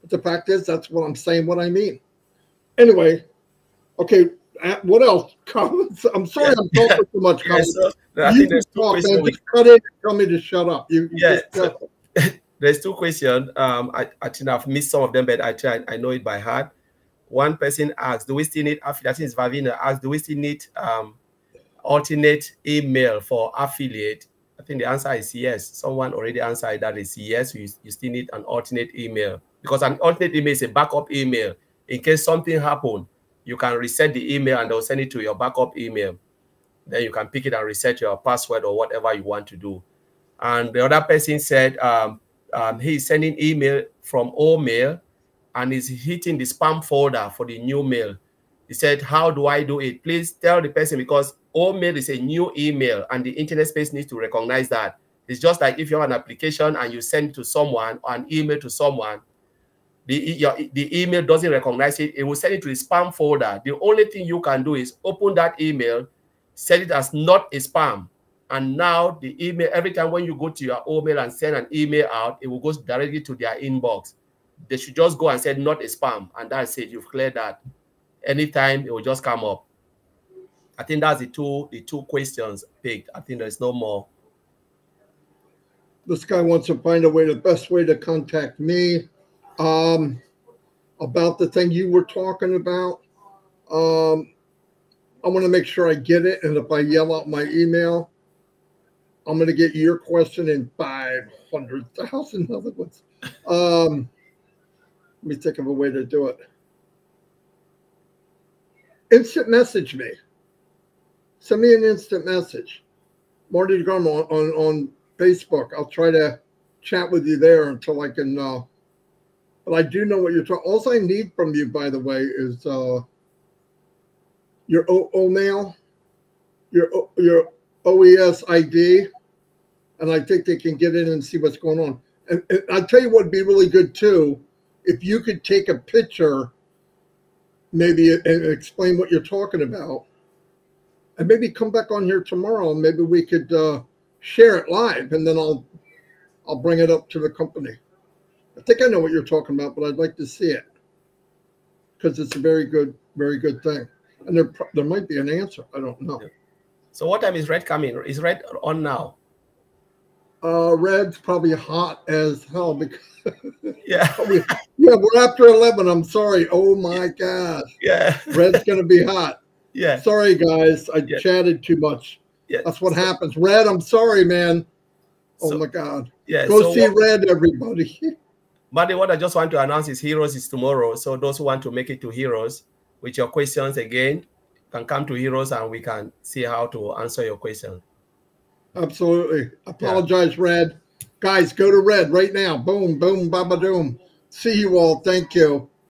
But the fact is, that's what I'm saying, what I mean. Anyway, okay, uh, what else? Comments? I'm sorry I'm talking too much. Yeah, so, you can talk, man. Just cut it tell me to shut up. You, yeah, so, there's two questions. Um, I, I think I've missed some of them, but I try, I know it by heart. One person asked, do we still need affiliate? Vavina asked, do we still need um, alternate email for affiliate? I think the answer is yes. Someone already answered that is yes. You, you still need an alternate email because an alternate email is a backup email in case something happened you can reset the email and they'll send it to your backup email. Then you can pick it and reset your password or whatever you want to do. And the other person said um, um, he's sending email from O-Mail and is hitting the spam folder for the new mail. He said, how do I do it? Please tell the person because O-Mail is a new email and the internet space needs to recognize that. It's just like if you have an application and you send to someone or an email to someone, the, your, the email doesn't recognize it, it will send it to the spam folder. The only thing you can do is open that email, set it as not a spam. And now the email, every time when you go to your email and send an email out, it will go directly to their inbox. They should just go and say not a spam. And that's it. You've cleared that. Anytime it will just come up. I think that's the two the two questions picked. I think there's no more. This guy wants to find a way, the best way to contact me um, about the thing you were talking about. Um, I want to make sure I get it. And if I yell out my email, I'm going to get your question in 500,000 other ones. Um, let me think of a way to do it. Instant message me. Send me an instant message. Marty DeGarmo on, on, on Facebook. I'll try to chat with you there until I can uh, but I do know what you're talking. All I need from you, by the way, is uh, your o, O-Mail, your your OES ID, and I think they can get in and see what's going on. And, and I'll tell you what would be really good too, if you could take a picture, maybe and explain what you're talking about, and maybe come back on here tomorrow, and maybe we could uh, share it live, and then I'll I'll bring it up to the company. I think I know what you're talking about, but I'd like to see it because it's a very good, very good thing. And there, there might be an answer. I don't know. So what time is red coming? Is red on now? Uh, red's probably hot as hell because yeah, yeah, we're after eleven. I'm sorry. Oh my gosh. Yeah, red's gonna be hot. Yeah. Sorry guys, I yeah. chatted too much. Yeah, that's what so, happens. Red, I'm sorry, man. Oh so, my god. Yeah. Go so see what, Red, everybody. But what I just want to announce is Heroes is tomorrow. So those who want to make it to Heroes with your questions again can come to Heroes and we can see how to answer your question. Absolutely. Apologize, yeah. Red. Guys, go to Red right now. Boom, boom, baba doom. See you all. Thank you.